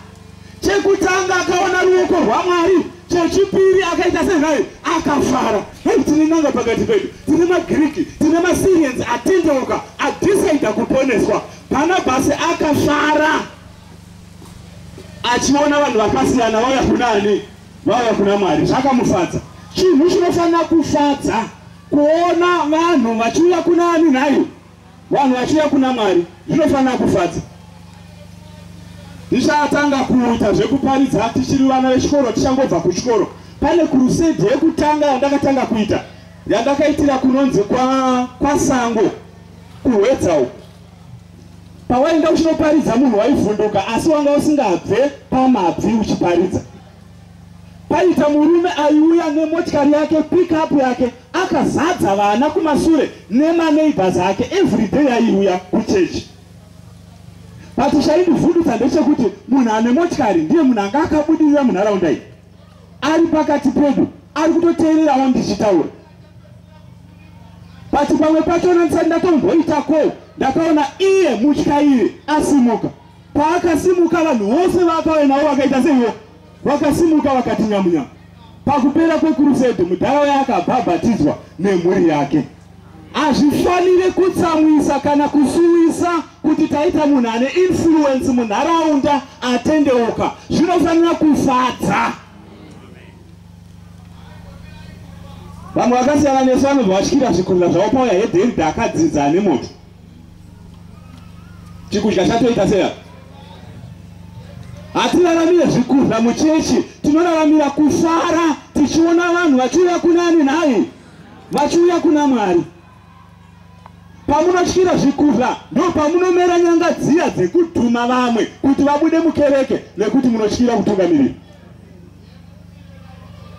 Chekutanga akaona ruoko rwamwari chechipiri akaita senhai akafara. Hei tine n'anga pakati pedu. Tine magiriki tine masirians atendeuka adhisaidha kuponeswa. Bhanabhasi akafara achiona vanhu vakasiyana vauya kunani vauya kuna mwari. Zvakamufadza chinhu chinofanira kufadza kuona vanhu vachiuya kuna ani nhayo vanhu vachiuya kuna mwari zvinofanira kufadza ndichatanga kuita zvekuparidza tichiri vana vechikoro tichangobva kuchikoro. Pane kurusedhi yekutanga yandakatanga kuita. Yandakaitira kunonzi kwa- kwasango kuhwedza uku pawaenda uchinoparidza munhu waivhunduka asi wanga usingabve pamabvi uchiparidza. Paita murume aiuya nemotikari yake pikapu yake akazadza vana kumasure nemaneibhas ake everyday aiuya kuchechi. But chaindivhundutsa ndechekuti munhu ane motikari ndiye munhu anga akabudirira munharaunda iyi. Ari pakati pedu ari kutoteererawo ndichitaura. But pamwe pachona ndisati ndatomboitako ndakaona iye mutyairi asimuka. Paakasimuka vanhu vose vakauya navo vakaita seiwo vakasimuka vakati nyamunyama. Pakupera kwekurusedhi mudharauya akabhabhatidzwa nemhuri yake. Hazvifaniri kutsamwisa kana kusuwisa kuti taita munhu ane influensi munharaunda atendeuka. Zvinofanira kufadza. Vamwe vakasiyana nesu vanobva vatyira zvikurira zvavo pauya hedherida akadzidza ane moto chikudya chatoita seya? Hatiraramire zvikurya muchechi. Tinoraramira kufara. Tichiona vanhu vachiuya kunani nhai vachiuya kuna mwari. Pamunotyira zvikurya ndo pamunomera nyanga dziya dzekudhuma vamwe kuti vabude mukereke nekuti munotyira kutungamirira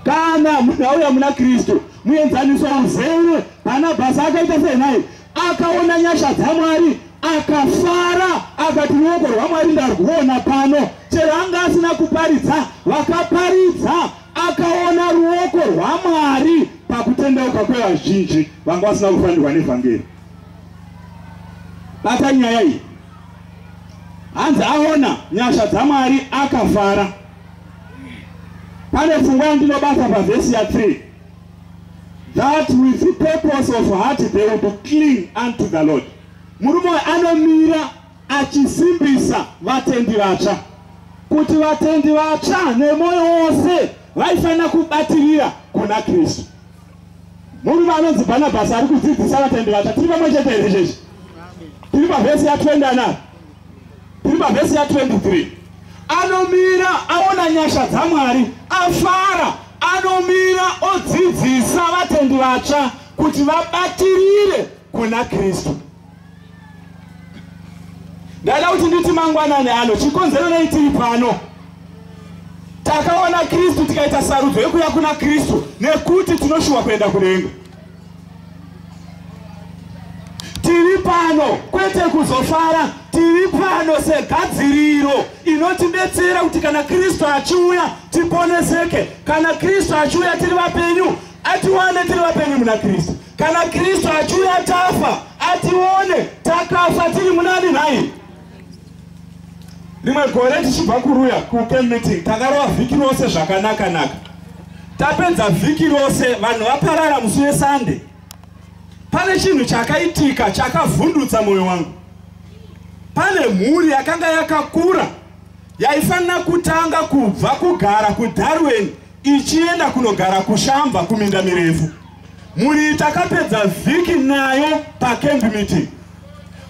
kana munhu auya muna kristu muenzaniso uzere bhanabhasi akaita senhai akaona nyasha dzamwari akafara akati ruoko rwamwari ndarwuona pano. Chero anga asina kuparidza vakaparidza. Akaona ruoko rwamwari pakutendeuka kwevazhinji vanga vasina kufanirwa nevhangeri. Bata nyaya iyi. Hanzi aona nyasha dzamwari akafara. Pane pfungwa yandinobata pavhesi ya3 that with the purpose of heart they would cling unto the lord murume uyu anomira achisimbisa vatendi vatsva. Kuti vatendi vatsva nemwoyo wose vaifanira kubatirira kuna kristu. Murume anonzi bhanabhasi ari kudzidzisa vatendi vatsva. Tiri pamwe chete here chechi tiri pavhesi ya20 anaro tiri pavhesi ya23 anomira aona nyasha dzamwari afara. Anomira odzidzisa vatendi vatsva kuti vabatirire kuna kristu ndaida kuti nditi mangwanani ano chikonzero nei tiri pano takaona kristu tikaita sarudzo yekuya kuna kristu nekuti tinoshuwa kuenda kudenga tiri pano kwete kuzofara tiri pano segadziriro inotidetsera kuti kana kristu achiuya tiponeseke. Kana kristu achiuya tiri vapenyu atione tiri vapenyu muna kristu. Kana kristu achiuya tafa atione takafa tiri munani nhai rimwe gore tichibva kuruya kucamp meeting takarova vhiki rose zvakanaka-naka tapedza vhiki rose vanhu vaparara musi wesande. Pane chinhu chakaitika chakavhundutsa mwoyo wangu. Pane mhuri yakanga yakakura yaifanira kutanga kubva kugara kudarwen ichienda kunogara kushambha kuminda mirefu. Mhuri iyi takapedza vhiki nayo pacamp meeting.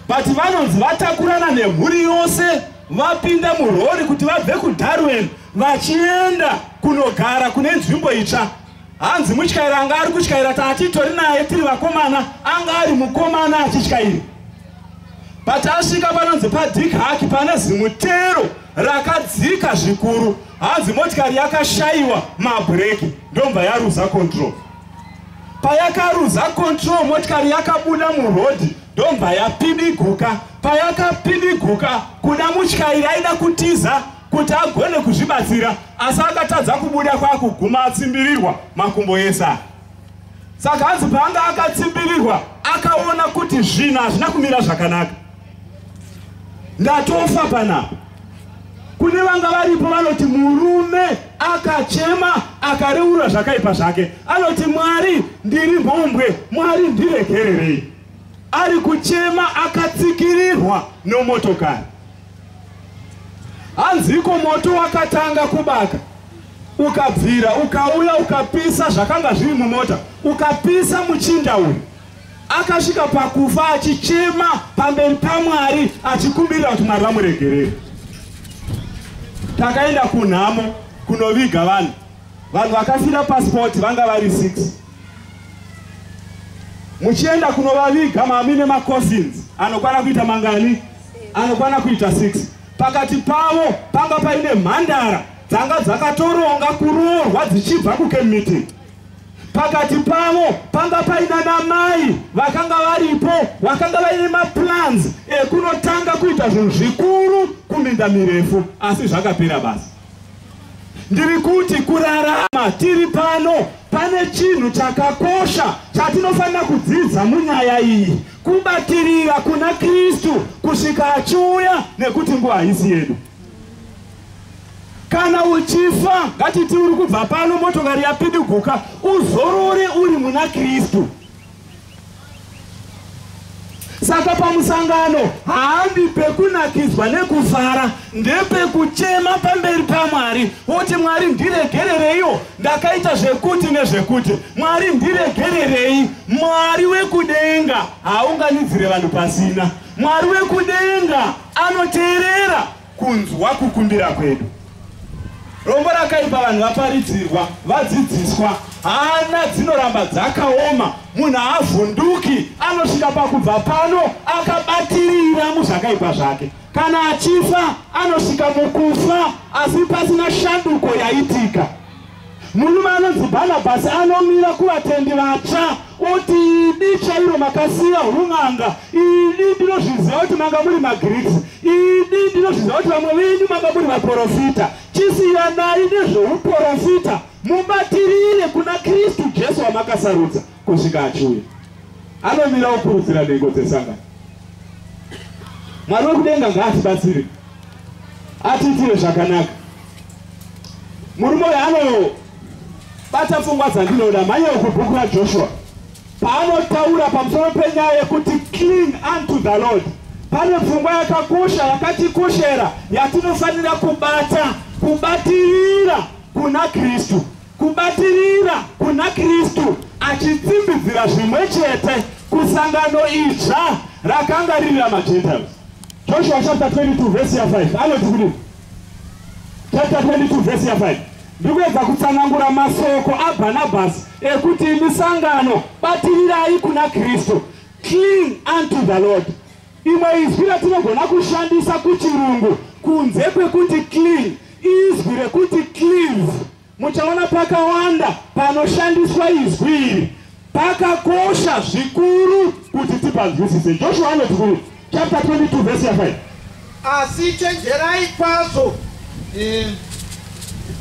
But vanonzi vatakurana nemhuri yose vapinda murori kuti vabve kudarwen vachienda kunogara kune nzvimbo itsva. Hanzi mutyairi anga ari kutyaira taatitori naye tiri vakomana anga ari mukomana achityairi but asvika panonzi padik haki pane zimutero rakadzika zvikuru. Hanzi motikari yakashayiwa mabhureki ndomva yaruza control. Payakaruza control motikari yakabuda murodhi ndomva yapiniguka payakapiniguka kuda mutyairi aida kutiza kuti agone kuzvibatsira asi akatadza kubuda kwaakuguma atsimbirirwa makumbo ese aya. Saka hanzi paanga akatsimbirirwa akaona kuti zvinhu hazvina kumira zvakanaka. Ndatofa panapa kune vanga varipo vanoti murume akachema akareurwa zvakaipa zvake. Anoti mwari ndiri mhombwe mwari ndiregererei ari kuchema akatsikirirwa nomotokari hanziko moto wakatanga kubaka. Ukabvira ukauya ukapisa zvakanga zviri mumota ukapisa muchinda uyu. Akasvika pakufa achichema pamberi pamwari achikumbirira kuti mwari vamuregerere. Takaenda kunhamo kunoviga vanhu. Vanhu vakafira pasipoti vanga vari 6 muchienda kunovaviga mamine macofins anokwana kuita mangani? Anokwana kuita 6 pakati pavo panga paine mhandara dzanga dzakatoronga kuroorwa dzichibva kukemeeting pakati pavo panga paina namai vakanga varipo vakanga vaine maplans ekunotanga kuita zvinhu zvikuru kuminda mirefu asi zvakapera basi ndiri kuti kurarama tiri pano pane chinhu chakakosha chatinofanira kudzidza munyaya iyi. Kubatirira kuna kristu kusvika achiuya nekuti nguva haisi yedu. Kana uchifa ngatiti uri kubva pano motokari yapidiguka uzorore uri muna kristu saka pamusangano haambi pekunakidzwa nekufara ndepekuchema pamberi pamwari woti mwari ndiregerereiyo ndakaita zvekuti nezvekuti. Mwari ndiregererei mwari wekudenga haunganidzire vanhu pasina. Mwari wekudenga anoteerera kunzwa kukumbira kwedu rombo rakaipa vanhu vaparidzirwa vadzidziswa. Hana dzinoramba dzakaoma. Munhu haavhunduki anosvika pakubva pano akabatirira muzvakaipa zvake. Kana achifa anosvika mukufa asi pasina shanduko yaitika. Murume anonzi bhanabhasi anomira kuvatendi vatsva oti idi chairo makasiya run'anga idi ndinozviziva kuti manga muri magiriki idi ndinozviziva kuti vamwe venyu manga muri vaprofita chisiyanai nezveuprofita mubatirire kuna kristu jesu wamakasarudza kusvika achiuya. Anomira okurudzira nhengo dzesangano. Mwari wekudenga ngaatibatsire atiitire zvakanaka. Murume uyu anobata pfungwa dzandinoda manyewo kubhuku rajoshua paanotaura pamusoro penyaya yekuti cling unto the lord. Pane pfungwa yakakosha yakatikoshera yatinofanira kubata kubatirira kuna kristu kubatirira kuna kristu achitsimbidzira zvimwe chete kusangano idzva rakanga riri ramagentiles. Joshua chapter 22 vhesi ya5 anoti kudini? Chapter 22 vhesi ya5 ndikuedza kutsanangura masoko abhanabhasi ekuti imi sangano batirirai kuna kristu. Cling unto the lord. Imwe izwi ratinogona kushandisa kuchirungu kunze kwekuti cling izwi rekuti cleave. Muchaona pakawanda panoshandiswa izwi iri. Pakakosha zvikuru kuti tipanzwisise. Joshua anoti kuri chapter 22 vhesi ya5
asi chenjerai kwazvo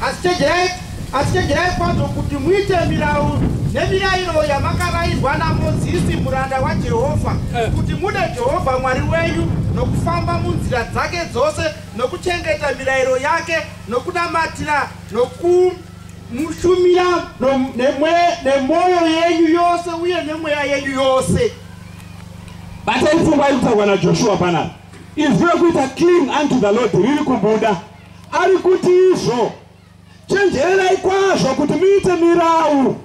eh, asi chenjerai asi chenjerai kwazvo kuti muite mirau nemirayiro yamakarayirwa namozisi muranda wajehovha kuti mude jehovha mwari wenyu nokufamba munzira dzake dzose nokuchengeta mirayiro yake nokunamatira nokumushumira nemwoyo yenyu yose uye nemweya yenyu yose.
Batai pfungwa iri kutaurwa najoshua panapa izwi rekuita cling unto the lord riri kubuda ari kuti izvo chenjererai kwazvo kuti muite mirau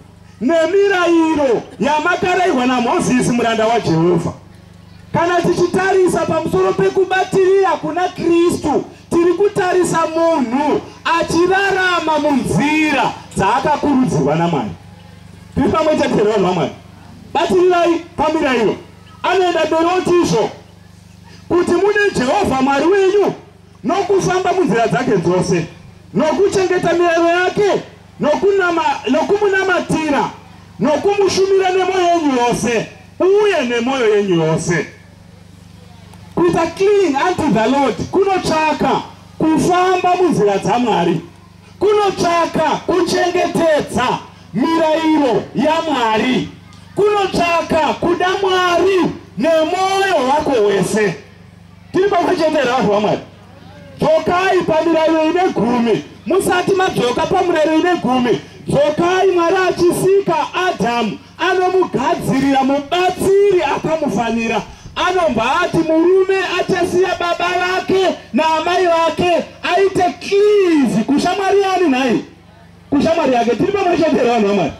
nemirayiro yamakarayirwa namozisi muranda wajehovha. Kana tichitarisa pamusoro pekubatirira kuna kristu tiri kutarisa munhu achirarama munzira dzaakakurudzirwa namwari tiri pamwe chete here vanhu vamwari batirirai pamirayiro. Anoenda beroti izvo kuti mude jehovha mwari wenyu nokufamba munzira dzake dzose nokuchengeta mirayiro yake nokumunamatira nokumushumira nemwoyo yenyu yose uye nemwoyo yenyu yose. Kuita cling unto the lord kunotsvaka kufamba munzira dzamwari kunotsvaka kuchengetedza mirayiro yamwari kunotsvaka kuda mwari nemwoyo wako wese. Tiri pamwechetera vanhu vamwari dzokai pamirayiro ine gumi. Musati madzoka pamurayiro ine gumi. Dzokai mwari achisika adhamu. Anomugadzirira mubatsiri akamufanira. Anobva ati murume achasiya baba vake naamai vake aite klizi kushamwari yani nhai? Kushamwari yake tiri pamwechetera vanhu vamwari?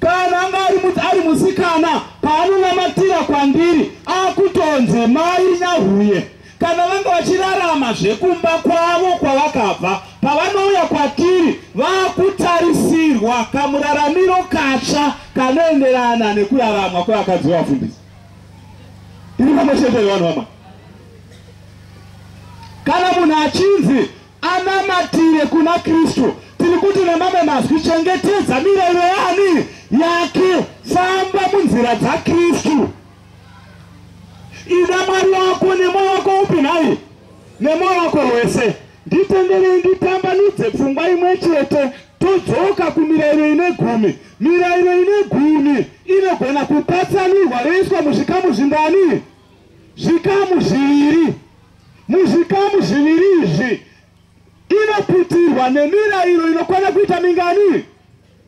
Kana anga ari mu- ari musikana paanonamatira kwandiri akutonzi mai nyahuye kana vanga vachirarama zvekumba kwavo kwavakabva pavanouya kwatiri vakutarisirwa kamuraramiro katsva kanoenderana nekuraramwa kwevakadzi vafundisi tiri pamwe chete vanhu vama. Kana munhu achinzi anamatire kuna kristu tiri kuti nemamwe mazwi chengetedza mirayiro yani yake famba munzira dzakristu ida mwari wako nemwoyo wako upi nhai nemwoyo wako wese. Nditenderei nditambanudze pfungwa imwe chete. Todzoka kumirayiro ine gumi. Mirayiro ine gumi. Inogona kupatsanurwa roiswa muzvikamu zvingani zvikamu zviviri. Muzvikamu zviviri izvi inoputirwa nemirayiro inokwana kuita mingani?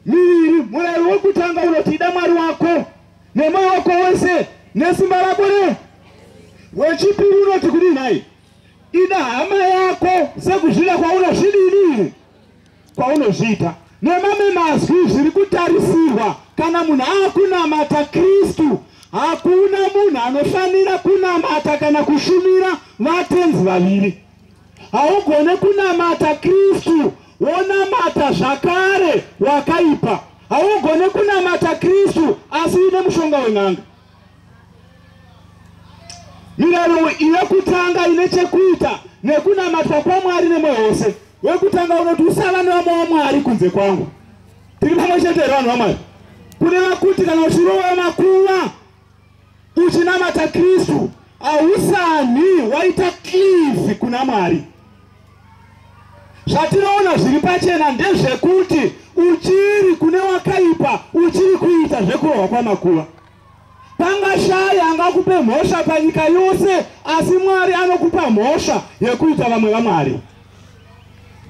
Miviri. Murayiro wekutanga unoti ida mwari wako. Nemwoyo wako wese. Nesimba rako re wechipiri unoti kudini hai ida hama yako sekuzvida kwaunozvidini kwaunozviita. Nemamwe mazwi zviri kutarisirwa kana munhu aakunamata kristu hakuna munhu anofanira kunamata kana kushumira vatenzi vaviri. Haugone kunamata kristu wonamata zvakare wakaipa. Haugone kunamata kristu asi ine mushonga wen'anga mirayiro yekutanga ine chekuita nekunamatwa kwamwari nemwoyo wose wekutanga unoti usava nevamwe wamwari kunze kwangu. Tiri pamwe chete here vanhu vamwari kureva kuti kana uchirova makuva uchinamata kristu hausanhi waita klivi kuna mwari. Zvatinoona zviri pachena ndezvekuti uchiri kune wakaipa uchiri kuita zvekurohwa kwamakuva pangashaya angakupe mhosva panyika yose asi mwari anokupa mhosva yekuita vamwe vamwari.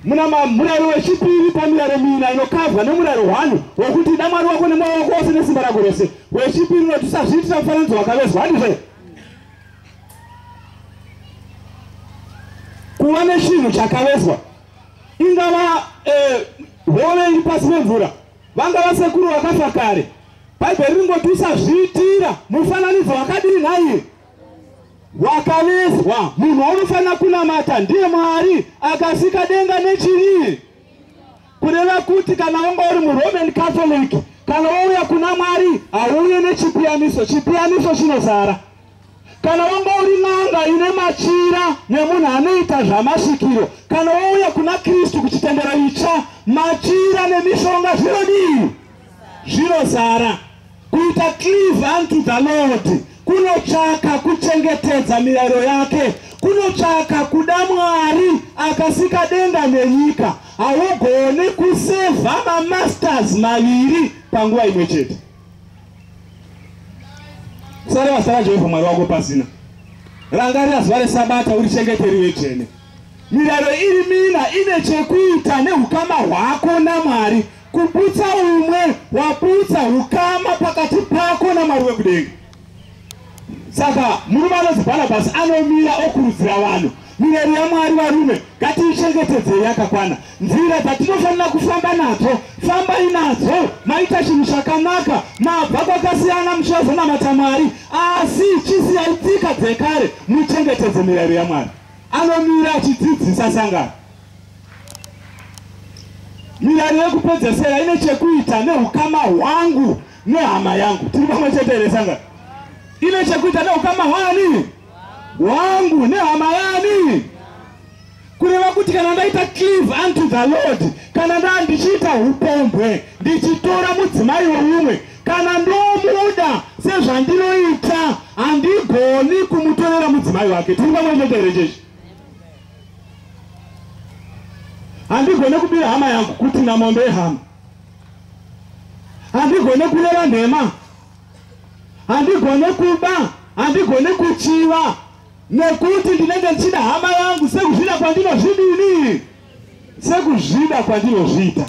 Muna murayiro wechipiri pamirayiro mina inokavwa nemurayiro hwanu wokuti da mwari wako nemwoyo wako wose nesimba rako rose wechipiri unoti usazviitira mufananidzo wakavezwa handizve kuva nechinhu chakavezwa. Ingava eh, hove iri pasi pemvura. Vangava sekuru vakafa kare bhaibheri ringoti usazviitira mufananidzo wakadii nhaiye wakavezwa munhu waunofanira kunamata. Ndiye mwari akasika denga nechii kureva kuti kana wanga uri muroman catholic kana wauya kuna mwari hauye nechipiyaniso chipiyaniso chinozara. Kana wanga uri n'anga ine machira nemunhu anoita zvamasvikiro kana wauya kuna kristu kuchitendero itsva machira nemishonga zvinodii? Zvinozara kuita cleave unto the lord. Kunotsvaka kuchengetedza mirayiro yake. Kunotsvaka kuda mwari akasika denga nenyika. Haugoni kusevha mamasters maviri panguva imwe chete. Usareva zita rajehovha mwari wako pasina. Rangarira zuva resabata urichengeteriwe dzvene mirayiro iri mina ine chekuita neukama hwako namwari kuputsa umwe waputsa ukama pakati pako namwari wekudenga saka murume anonzi bhanabhasi anomira okurudzira vanhu. Mirayiro yamwari varume ngatiichengetedzei yakakwana nzira dzatinofanira kufamba nadzo fambai nadzo. Maita chinhu chakanaka mabva kwakasiyana muchazonamata mwari. Asi chisiyai tsika dzekare muchengetedze mirayiro yamwari. Anomira achidzidzisa sangano mirayiro yekupedzesera ine chekuita neukama hwangu nehama yangu. Tiri pamwe chete here sangano ine chekuita neukama hwani? Hwangu nehama yani? Kureva kuti kana ndaita cleave unto the lord kana ndaa ndichiita upombwe ndichitora mudzimai woumwe kana ndomuda sezvandinoita handigoni kumutorera mudzimai wake. Tiri pamwe chete here chechi handigone kubira hama yangu kuti namombe yehama handigone kureva nhema handigone kuba. Handigone kuchiva nekuti ndinenge ndichida hama yangu sekuzvida kwandinozvidini? Sekuzvida kwandinozviita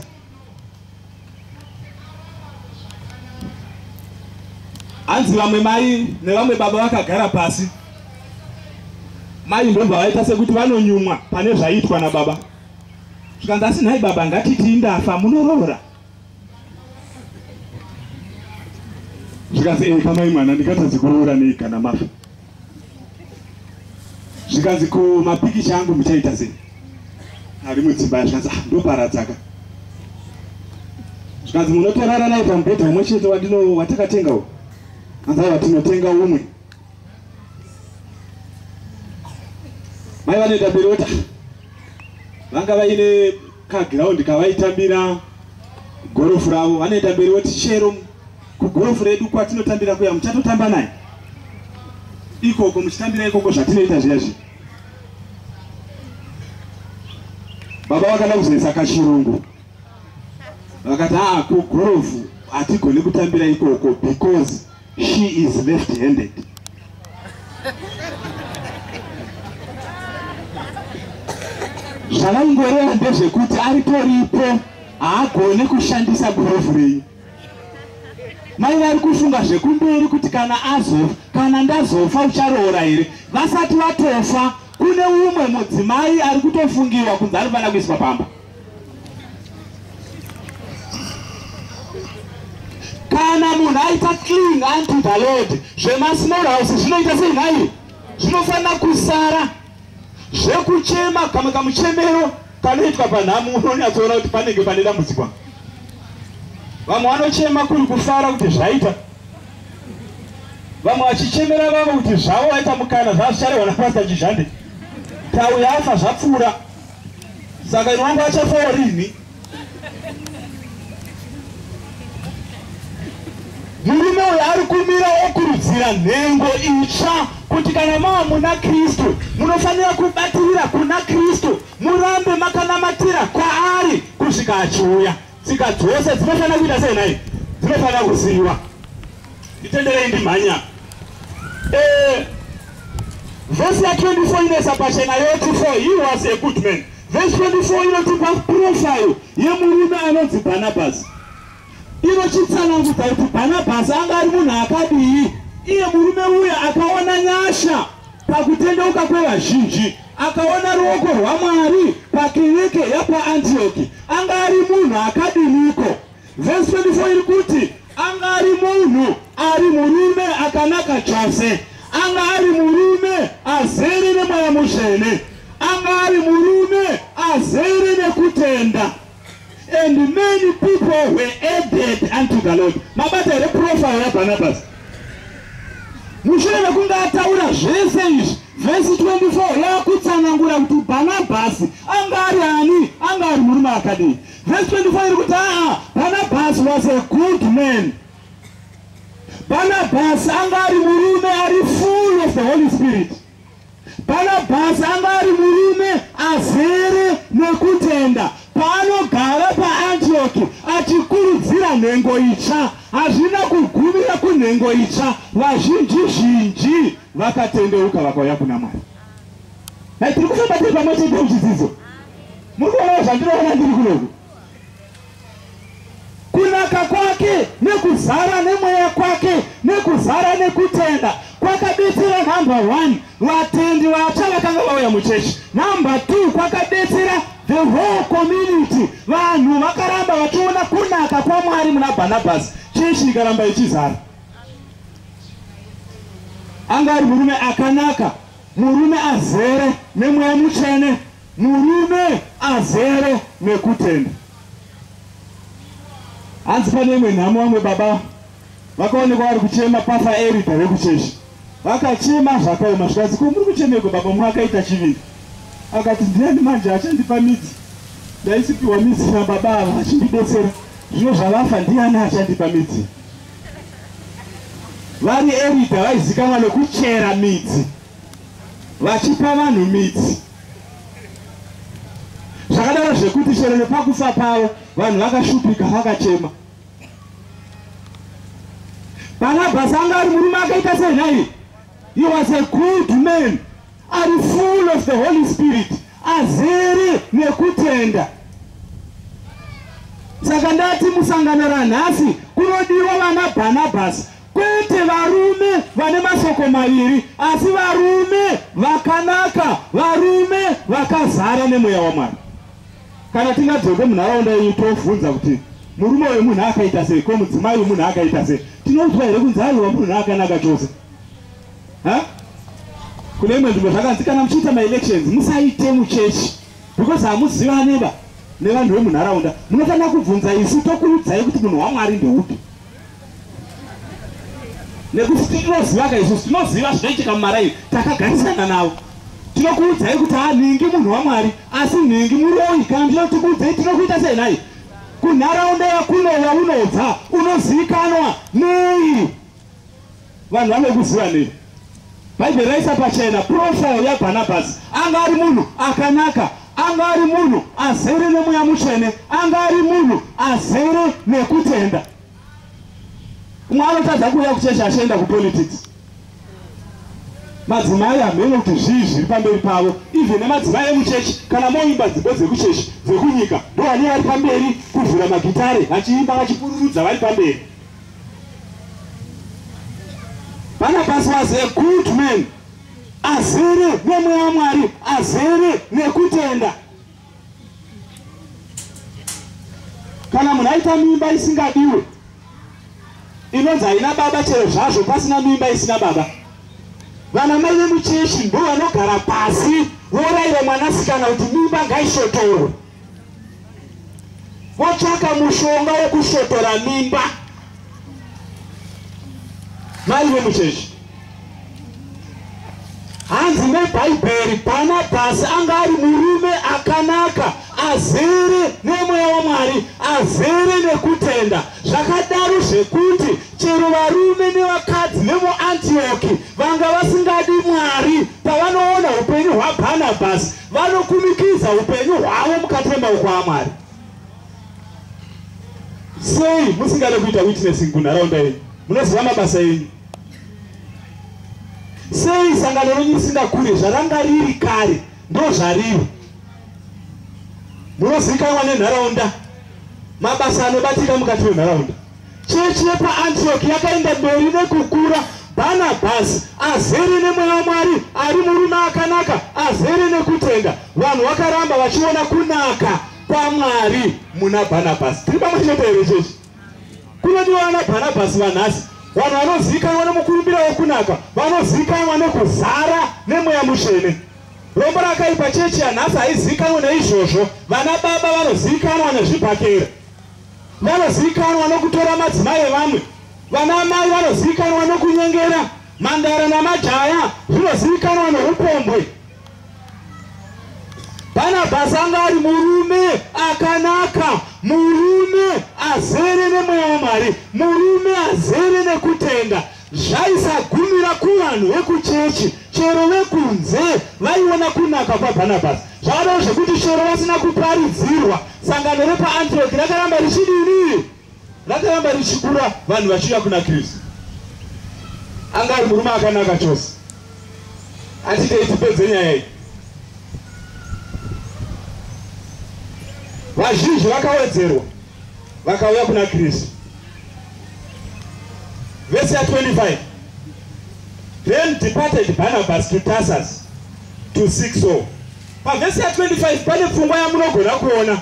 hanzi vamwe mai nevamwe baba vakagara pasi. Mai ndobva vaita sekuti vanonyumwa pane zvaitwa nababa zvikanzi asi nhai baba ngatiti ndafa munoroora zvikanzi kamai mwana ndingatadzi kuroora nei kana mafa zvikanzi ko mapikicha angu muchaita sei ari mudzimba zvikanzi ah ndoparadzaka. Zvikanzi munotorara naye pamubhedha umwe chete watakatengawo anzi watinotenga umwe. Mai vanoenda mberi ota vanga vaine kagiraundi kavaitambira gorofu ravo. Vanoenda mberi voti chero kugorofu redu kwatinotambira kuya muchatotamba naye? Ikoko muchitambira ikoko zvatinoita zviya zvi. Baba vakada kuzoisa kachirungu. Vakati aa kugorofu hatigoni kutambira ikoko because she is left handed zvavaingoreva ndezvekuti aritoripo haagoni kushandisa gorofu renyu mai vari kufunga zvekumberi kuti kana azofa kana ndazofa ucharoora here? Vasati vatofa kune umwe mudzimai ari kutofungiwa kunzi anofanira kuiswa pamba. Kana munhu aita cling unto the lord zvemasmall house zvinoita sei nhai? Zvinofanira kusara zvekuchema kamwe kamuchemero kanoitwa panhamu. Unonyatsoona kuti panenge pane dambudziko. Vamwe vanochema kuri kufara kuti zvaita. Vamwe vachichemera vavo kuti zvavo vaita mukana zvazvicharehwa napasta chizhande tau yafa zvapfuura saka ino wangu achafawo rini. Murume uyu ari kumira okurudzira nhengo itsva kuti kana mava muna kristu munofanira kubatirira kuna kristu murambe makanamatira kwaari kusvika achiuya. Tsika dzose dzinofanira kuita sei nai dzinofanira kuziviwa nditenderei ndimhanya. Eh, vhesi ya24 inoisa pachena yoti for he was a good man. Vhesi 24 inotipa profile yemurume anonzi bhanabhasi inochitsanangudza kuti bhanabhasi anga ari munhu akadii iye murume uyu akaona nyasha pakutendeuka kwevazhinji akaona ruoko rwamwari pakereke yapaantioki anga ari munhu akadiniko? Vhesi 24 iri kuti anga ari munhu ari murume akanaka chose. Anga ari murume azere nemweya mutsvene anga ari murume azere nekutenda. And many people were added unto the lord. Mabata here profile yabarnabas mushure mekunge ataura zvese izvi vhesi 24 yakutsanangura kuti bhanabhasi anga ari ani anga ari murume akadii vhesi 24 iri kuti aa bhanabhasi was a good man. Bhanabhasi anga ari murume ari full of the holy spirit. Bhanabhasi anga ari murume azere nekutenda paanogara paantioki achikurudzira nhengo itsva hazvina kugumira kunhengo itsva. Vazhinji zhinji vakatendeuka vakauya kuna mwari. Ai tiri kufamba tiri pamwe chete muchidzidzo. Muri kuona zvandinoona ndiri kunoku kunaka kwake nekuzara nemweya kwake nekuzara nekutenda kwakadetsera namba 1 vatendi vatsva vakanga vauya muchechi. Namba 2 kwakadetsera the whole community vanhu vakaramba vachiona kunaka kwamwari muna bhanabhasi chechi ikaramba ichizara. Anga ari murume akanaka murume azere nemweya mutsvene murume azere nekutenda. Hanzi pane imwe nhamo vamwe baba vakaonekwa vari kuchema pafa erida rekuchechi vakachema zvakaoma zvikati ko muri kuchemeko baba mumwe akaita chiviri akati ndiani manje achandipa midzi. Ndaisipiwa midzi nababa ava achindidetsera zvino zvavafa ndiani achandipa midzi? Vari erida vaizikanwa nekuchera midzi. Vachipa vanhu midzi. Zvakadaro zvekuti chero nepakufa pavo vanhu vakashupika vakachema. Bhanabhasi anga ari murume akaita senhai? He was a good man ari full of the holy spirit? Azere nekutenda. Saka ndati musangano ranhasi kunodiwa vana bhanabhasi kwete varume vane masoko maviri asi varume vakanaka varume vakazara nemweya wamwari. Kana tingadzoke munharaunda yenyu tobvunza kuti murume wemunhu akaita sei ko mudzimai wemunhu akaita sei? Tinoudzwa here kunzi aiwa munhu akanaka chose? Ha kune imwe nzvimbo zvakanzi kana muchiita maelections musaite muchechi because hamuzivaneba nevanhu vemunharaunda. Munofanira kubvunza isu tokuudzai kuti munhu wamwari ndeupi. Nekuti tinoziva ka isusu tinoziva zvinoitika mumaraini takagarisana navo. Tinokuudzai kuti hanhingi munhu wamwari asi nhingi muroyi kana ndinotikuudzai tinokuita sei nai kunharaunda yakunouya unobva unozivikanwa nei? Vanhu vanekuziva nei bhaibheri raisa pachena profile yabhanabhasi anga ari munhu akanaka anga ari munhu azere nemweya mutsvene anga ari munhu azere nekutenda. Umwe anotadza kuuya kuchechi achienda kupolitics. Madzimai hamene kuti zvii zviri pamberi pavo. Even nemadzimai emuchechi kana moimba dzimbo dzekuchechi dzekunyika ndo vanenge vari pamberi kuvhura magitare vachiimba vachipururudza vari pamberi was a good man azere nemweya wamwari azere nekutenda. Kana munhu aita mimba isingadiwe inonzi haina baba chero zvazvo pasina mimba isina baba. Vana mai vemuchechi ndo vanogara pasi vorayira mwanasikana kuti mimba ngaishotorwe votsvaka mushonga wokushotora mimba. Mai vemuchechi hanzi nebhaibheri bhanabhasi anga ari murume akanaka azere nemweya wamwari azere nekutenda. Zvakadaro zvekuti chero varume nevakadzi vemuantioki vanga vasingadi mwari pavanoona upenyu hwabhanabhasi vanokumikidza upenyu hwavo mukati memaoko amwari sei musingade kuita witnessing kunharaunda yenyu? Munoziva mabasa enyu sei sangano renyu risingakure zvaranga riri kare. Ndo zvariri munozivikanwa nenharaunda. Mabasa anobatika mukati menharaunda. Chechi yepaantioki yakaenda mberi nekukura bhanabhasi azere nemweya wamwari ari murume akanaka azere nekutenda vanhu vakaramba vachiona kunaka kwamwari muna bhanabhasi tiri pamwe chete here chechi? Kunodiwa nabhanabhasi vanhasi vanhu vanozivikanwa nemukurumbira wokunaka vanozivikanwa nekuzara nemweya mutsvene rombo rakaipa chechi yanhasi haizivikanwa neizvozvo. Vana baba vanozivikanwa nezvibhakera vanozivikanwa nokutora madzimai evamwe. Vana mai vanozivikanwa nokunyengera. Mandara namajaya zvinozivikanwa neupombwe bhanabhasi anga ari murume akanaka. Murume azere nemweya wamwari murume azere nekutenda. Zvaisagumira kuvanhu vekuchechi. Chero vekunze vaiona kunaka kwabhanabhasi zvakadaro zvekuti chero vasina kuparidzirwa. Sangano repaantioki rakaramba richidini? Rakaramba richikura vanhu vachiuya kuna kristu. Anga ari murume akanaka chose. Atitei tipedze nyaya iyi vazhinji vakawedzerwa vakauya kuna kristu. Vhesi ya25 then departed barnabas to tarsus to soul pavhesi ya25 pane pfungwa yamunogona kuona.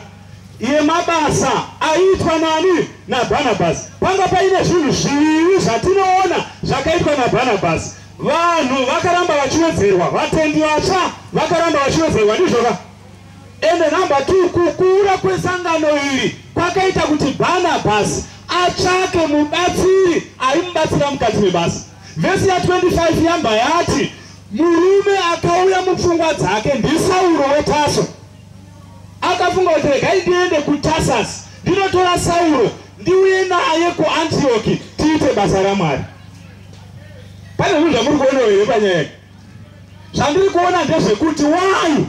Yemabasa aiitwa nani? Nabhanabhasi panga paine zvinhu zviviri zvatinoona zvakaitwa nabhanabhasi vanhu vakaramba vachiwedzerwa vatendi vatsva vakaramba vachiwedzerwa ndizvoka ende namba t kukura kwesangano iri kwakaita kuti bhanabhasi atsvake mubatsiri aimubatsira mukati mebasa vhesi ya25 yamba yati murume akauya mupfungwa dzake ndisauro wetaso akafunga kuti regai ndiende kutasasi ndinotora sauro ndiuye naye kuantioki tiite basa ramwari pane zvinhu zvamuri kuonawo here panyaya zvandiri kuona ndezvekuti wai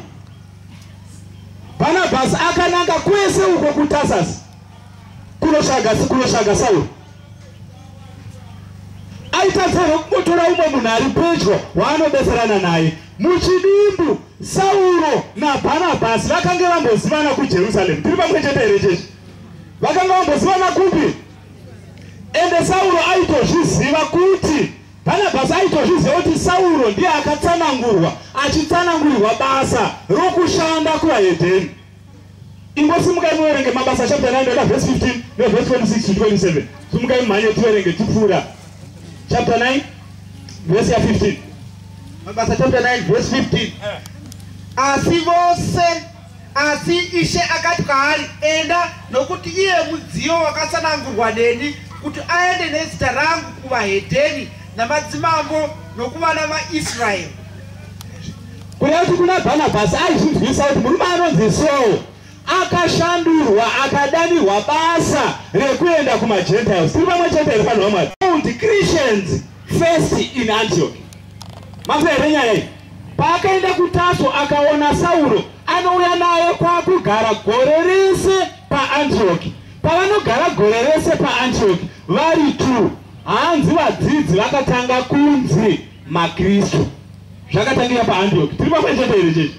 bhanabhasi akananga kwese uko kutasasi kunosvaga sauro aitadzerwa kungotora umwe munhu ari pedyo waanobetserana naye. Muchidimbu sauro nabhanabhasi vakanga vambozivana kujerusaremu tiri pamwe chete here chechi vakanga vambozivana kupi ende sauro aitozviziva kuti bhanabhasi aitozviziva kuti sauro ndiye akatsanangurwa achitsanangurirwa basa rokushanda kuvahedheni ingosimukai muverenge mabasa chapter 9 ndoda vhesi 15 nevhesi 26 to 27 simukai mumhanye tiverenge tipfuura. Chapter 9 vhesi ya 15 mabasa chapter 9 vhesi 15
asi vose asi ishe akati kwaari enda nokuti iye mudziyo wakatsanangurwa neni kuti aende nezita rangu kuvahedheni namadzimambo nokuvana vaisraeri
kureva kuti kuna bhanabhasi aizvibvisa kuti murume anonzi sowo akashandurwa akadanirwa basa rekuenda kumagentiles. Tiri pamwe chete here vanhu vamwari found christians first in antioch. Mafa here nyaya iyi? Paakaenda kutaso akaona sauro anouya naye kwakugara gore rese paantioki pavanogara gore rese paantioki vari two hanzi vadzidzi vakatanga kunzi makristu. Zvakatangira paantioki tiri pamwe chete here chechi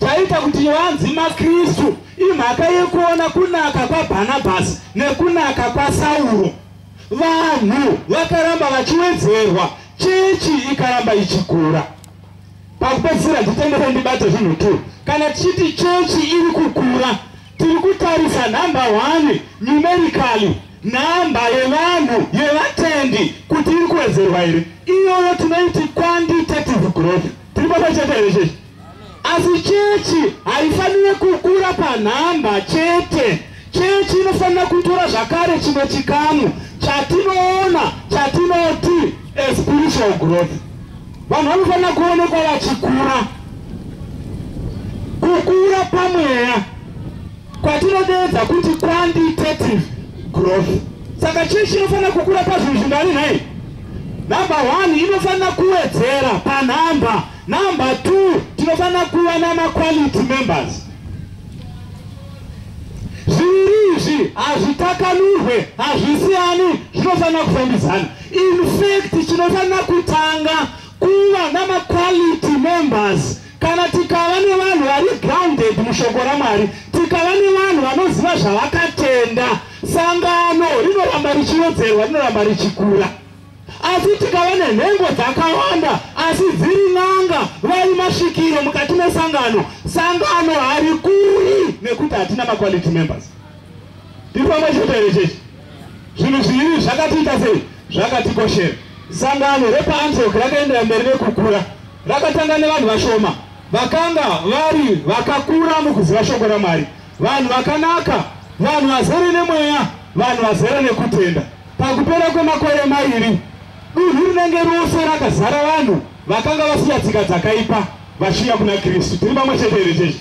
chaita kuti vanzi makristu imhaka yekuona kunaka kwabhanabhasi nekunaka kwasauro vanhu vakaramba vachiwedzerwa chechi ikaramba ichikura. Pakupedzisira nditendere ndibate zvinhu tu. Kana tichiti chechi iri kukura tiri kutarisa nhamba 1 numerically nhamba yevanhu yevatendi kuti iri kuwedzerwa here iyoyo tinoiti quantitative growth tiri papachete here chechi asi chechi haifaniri kukura panhamba chete. Chechi inofanira kutora zvakare chimwe chikamu chatinoona chatinoti espiritual growth. Vanhu vanofanira kuonekwa vachikura. Kukura pamweya kwatinodeedza kuti quantitative growth saka chechi inofanira kukura pazvinhu zvingari nhai? Namba 1 inofanira kuwedzera panhamba namba 2 tinofanira kuva namaquality members. Zviviri izvi hazvitakanurwe hazvisiyani zvinofanira kufambidzana infact tinofanira kutanga kuva namaquality members. Kana tikava nevanhu vari grounded mushoko ramwari tikava nevanhu vanoziva zvavakatenda sangano rinoramba richiwedzerwa rinoramba richikura. Asi tikava nenhengo dzakawanda asi dziri n'anga vari masvikiro mukati mesangano. Sangano harikuri nekuti hatina maquality members. Tiri pamwe chete here chechi? Zvinhu zviviri zvakatiita sei? Zvakatikoshera. Sangano repaantioki rakaendera mberi nekukura. Rakatanga nevanhu vashoma. Vakanga vari vakakura mukuziva shoko ramwari. Vanhu vakanaka vanhu vazere nemweya vanhu vazere nekutenda. Pakupera kwemakore mairi dunhu rinenge rose rakazara vanhu vakanga vasiya tsika dzakaipa vachiya kuna kristu. Tiri pamwe chete here chechi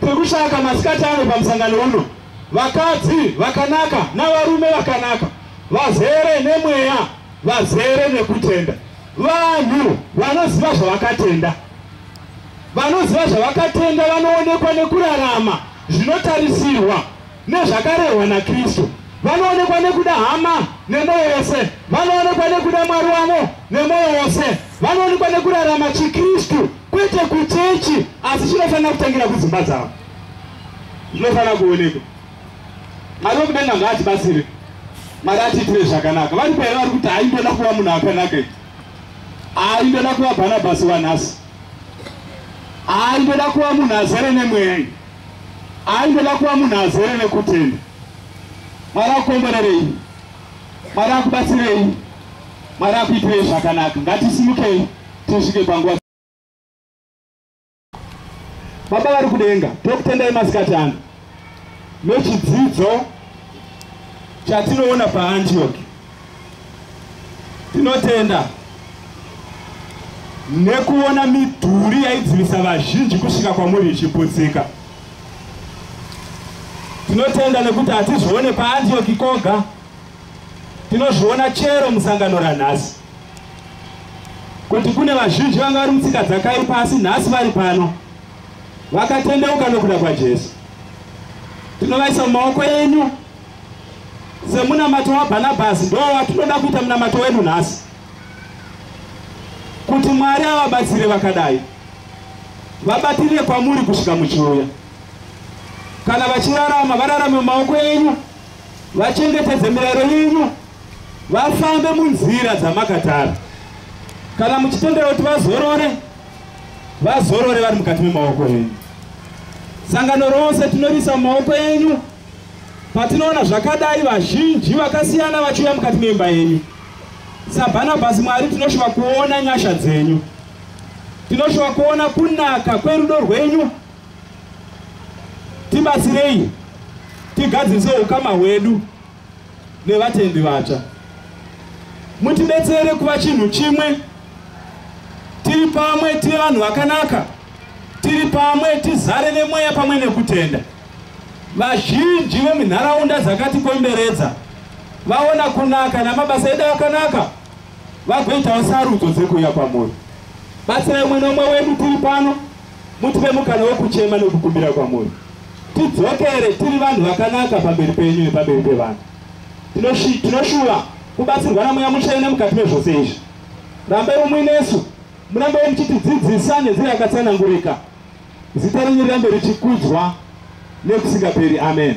tiri kushaka masikati ano pamusangano uno vakadzi vakanaka navarume vakanaka vazere nemweya vazere nekutenda. Vanhu vanoziva zvavakatenda vanoziva zvavakatenda vanoonekwa nekurarama zvinotarisirwa nezvakarehwa nakristu vanoonekwa nekuda hama nemwoyo wose. Vanoonekwa nekuda mwari wavo nemwoyo wose. Vanoonekwa nekurarama chikristu. Kwete kuchechi asi chinofanira kutangira kudzimba dzavo. Zvinofanira kuonekwa. Mwari wekudenga ngaatibatsire mwari atiitire zvakanaka. Vari pahere vari kuti haindoda kuva munhu akanaka ii haindoda kuva bhanabhasi wanhasi haindoda kuva munhu azere nemweya ii haindoda kuva munhu azere nekutenda. Mwari akukomborerei mwari akubatsirei mwari akuitirei zvakanaka. Ngatisimukei tisvike panguva. Baba vari kudenga tokutendai masikati ano nechidzidzo chatinoona paantioki tinotenda. Nekuona midhuri yaidzivisa vazhinji kusvika kwamuri ichiputsika tinotenda nekuti hatizvione paantioki koga. Tinozviona chero musangano ranhasi. Kuti kune vazhinji vanga vari mutsika dzakaipa asi nhasi vari pano vakatendeuka nokuda kwajesu. Tinovaisa mumaoko enyu semunamato wabhanabhasi ndo watinoda kuita munamato wenyu nhasi. Kuti mwari avabatsire vakadai vabatirire kwamuri kusvika muchiuya kana vachirarama vararame mumaoko enyu vachengetedze mirayiro yenyu vafambe munzira dzamakatara kana muchitendera kuti vazorore vazorore vari mukati memaoko enyu. Sangano rose tinorisa mumaoko enyu patinoona zvakadai vazhinji vakasiyana vachiuya mukati meimba yenyu. Sabhanabhasi mwari tinoshuva kuona nyasha dzenyu. Tinoshuva kuona kunaka kwerudo rwenyu tibatsirei tigadzise ukama hwedu nevatendi vatsva. Mutibetsere kuva chinhu chimwe. Tiri pamwe tiri vanhu vakanaka tiri pamwe tizare nemweya pamwe nekutenda. Vazhinji vemunharaunda dzakatikomberedza vaona kunaka namabasa edu akanaka vagoitawo sarudzo dzekuuya kwamuri. Batsirai umwe nomwe wedu tiri pano mutipe mukana wekuchema nekukumbira kwamuri tidzokere tiri vanhu vakanaka pamberi penyu nepamberi pevanhu. Tinoshuva kubatsirwa namweya mutsvene mukati mezvose izvi. Rambai umwe nesu murambe muchitidzidzisa nenzira yakatsanangurika. Zita renyu rirambe richikudzwa nekusingaperi amen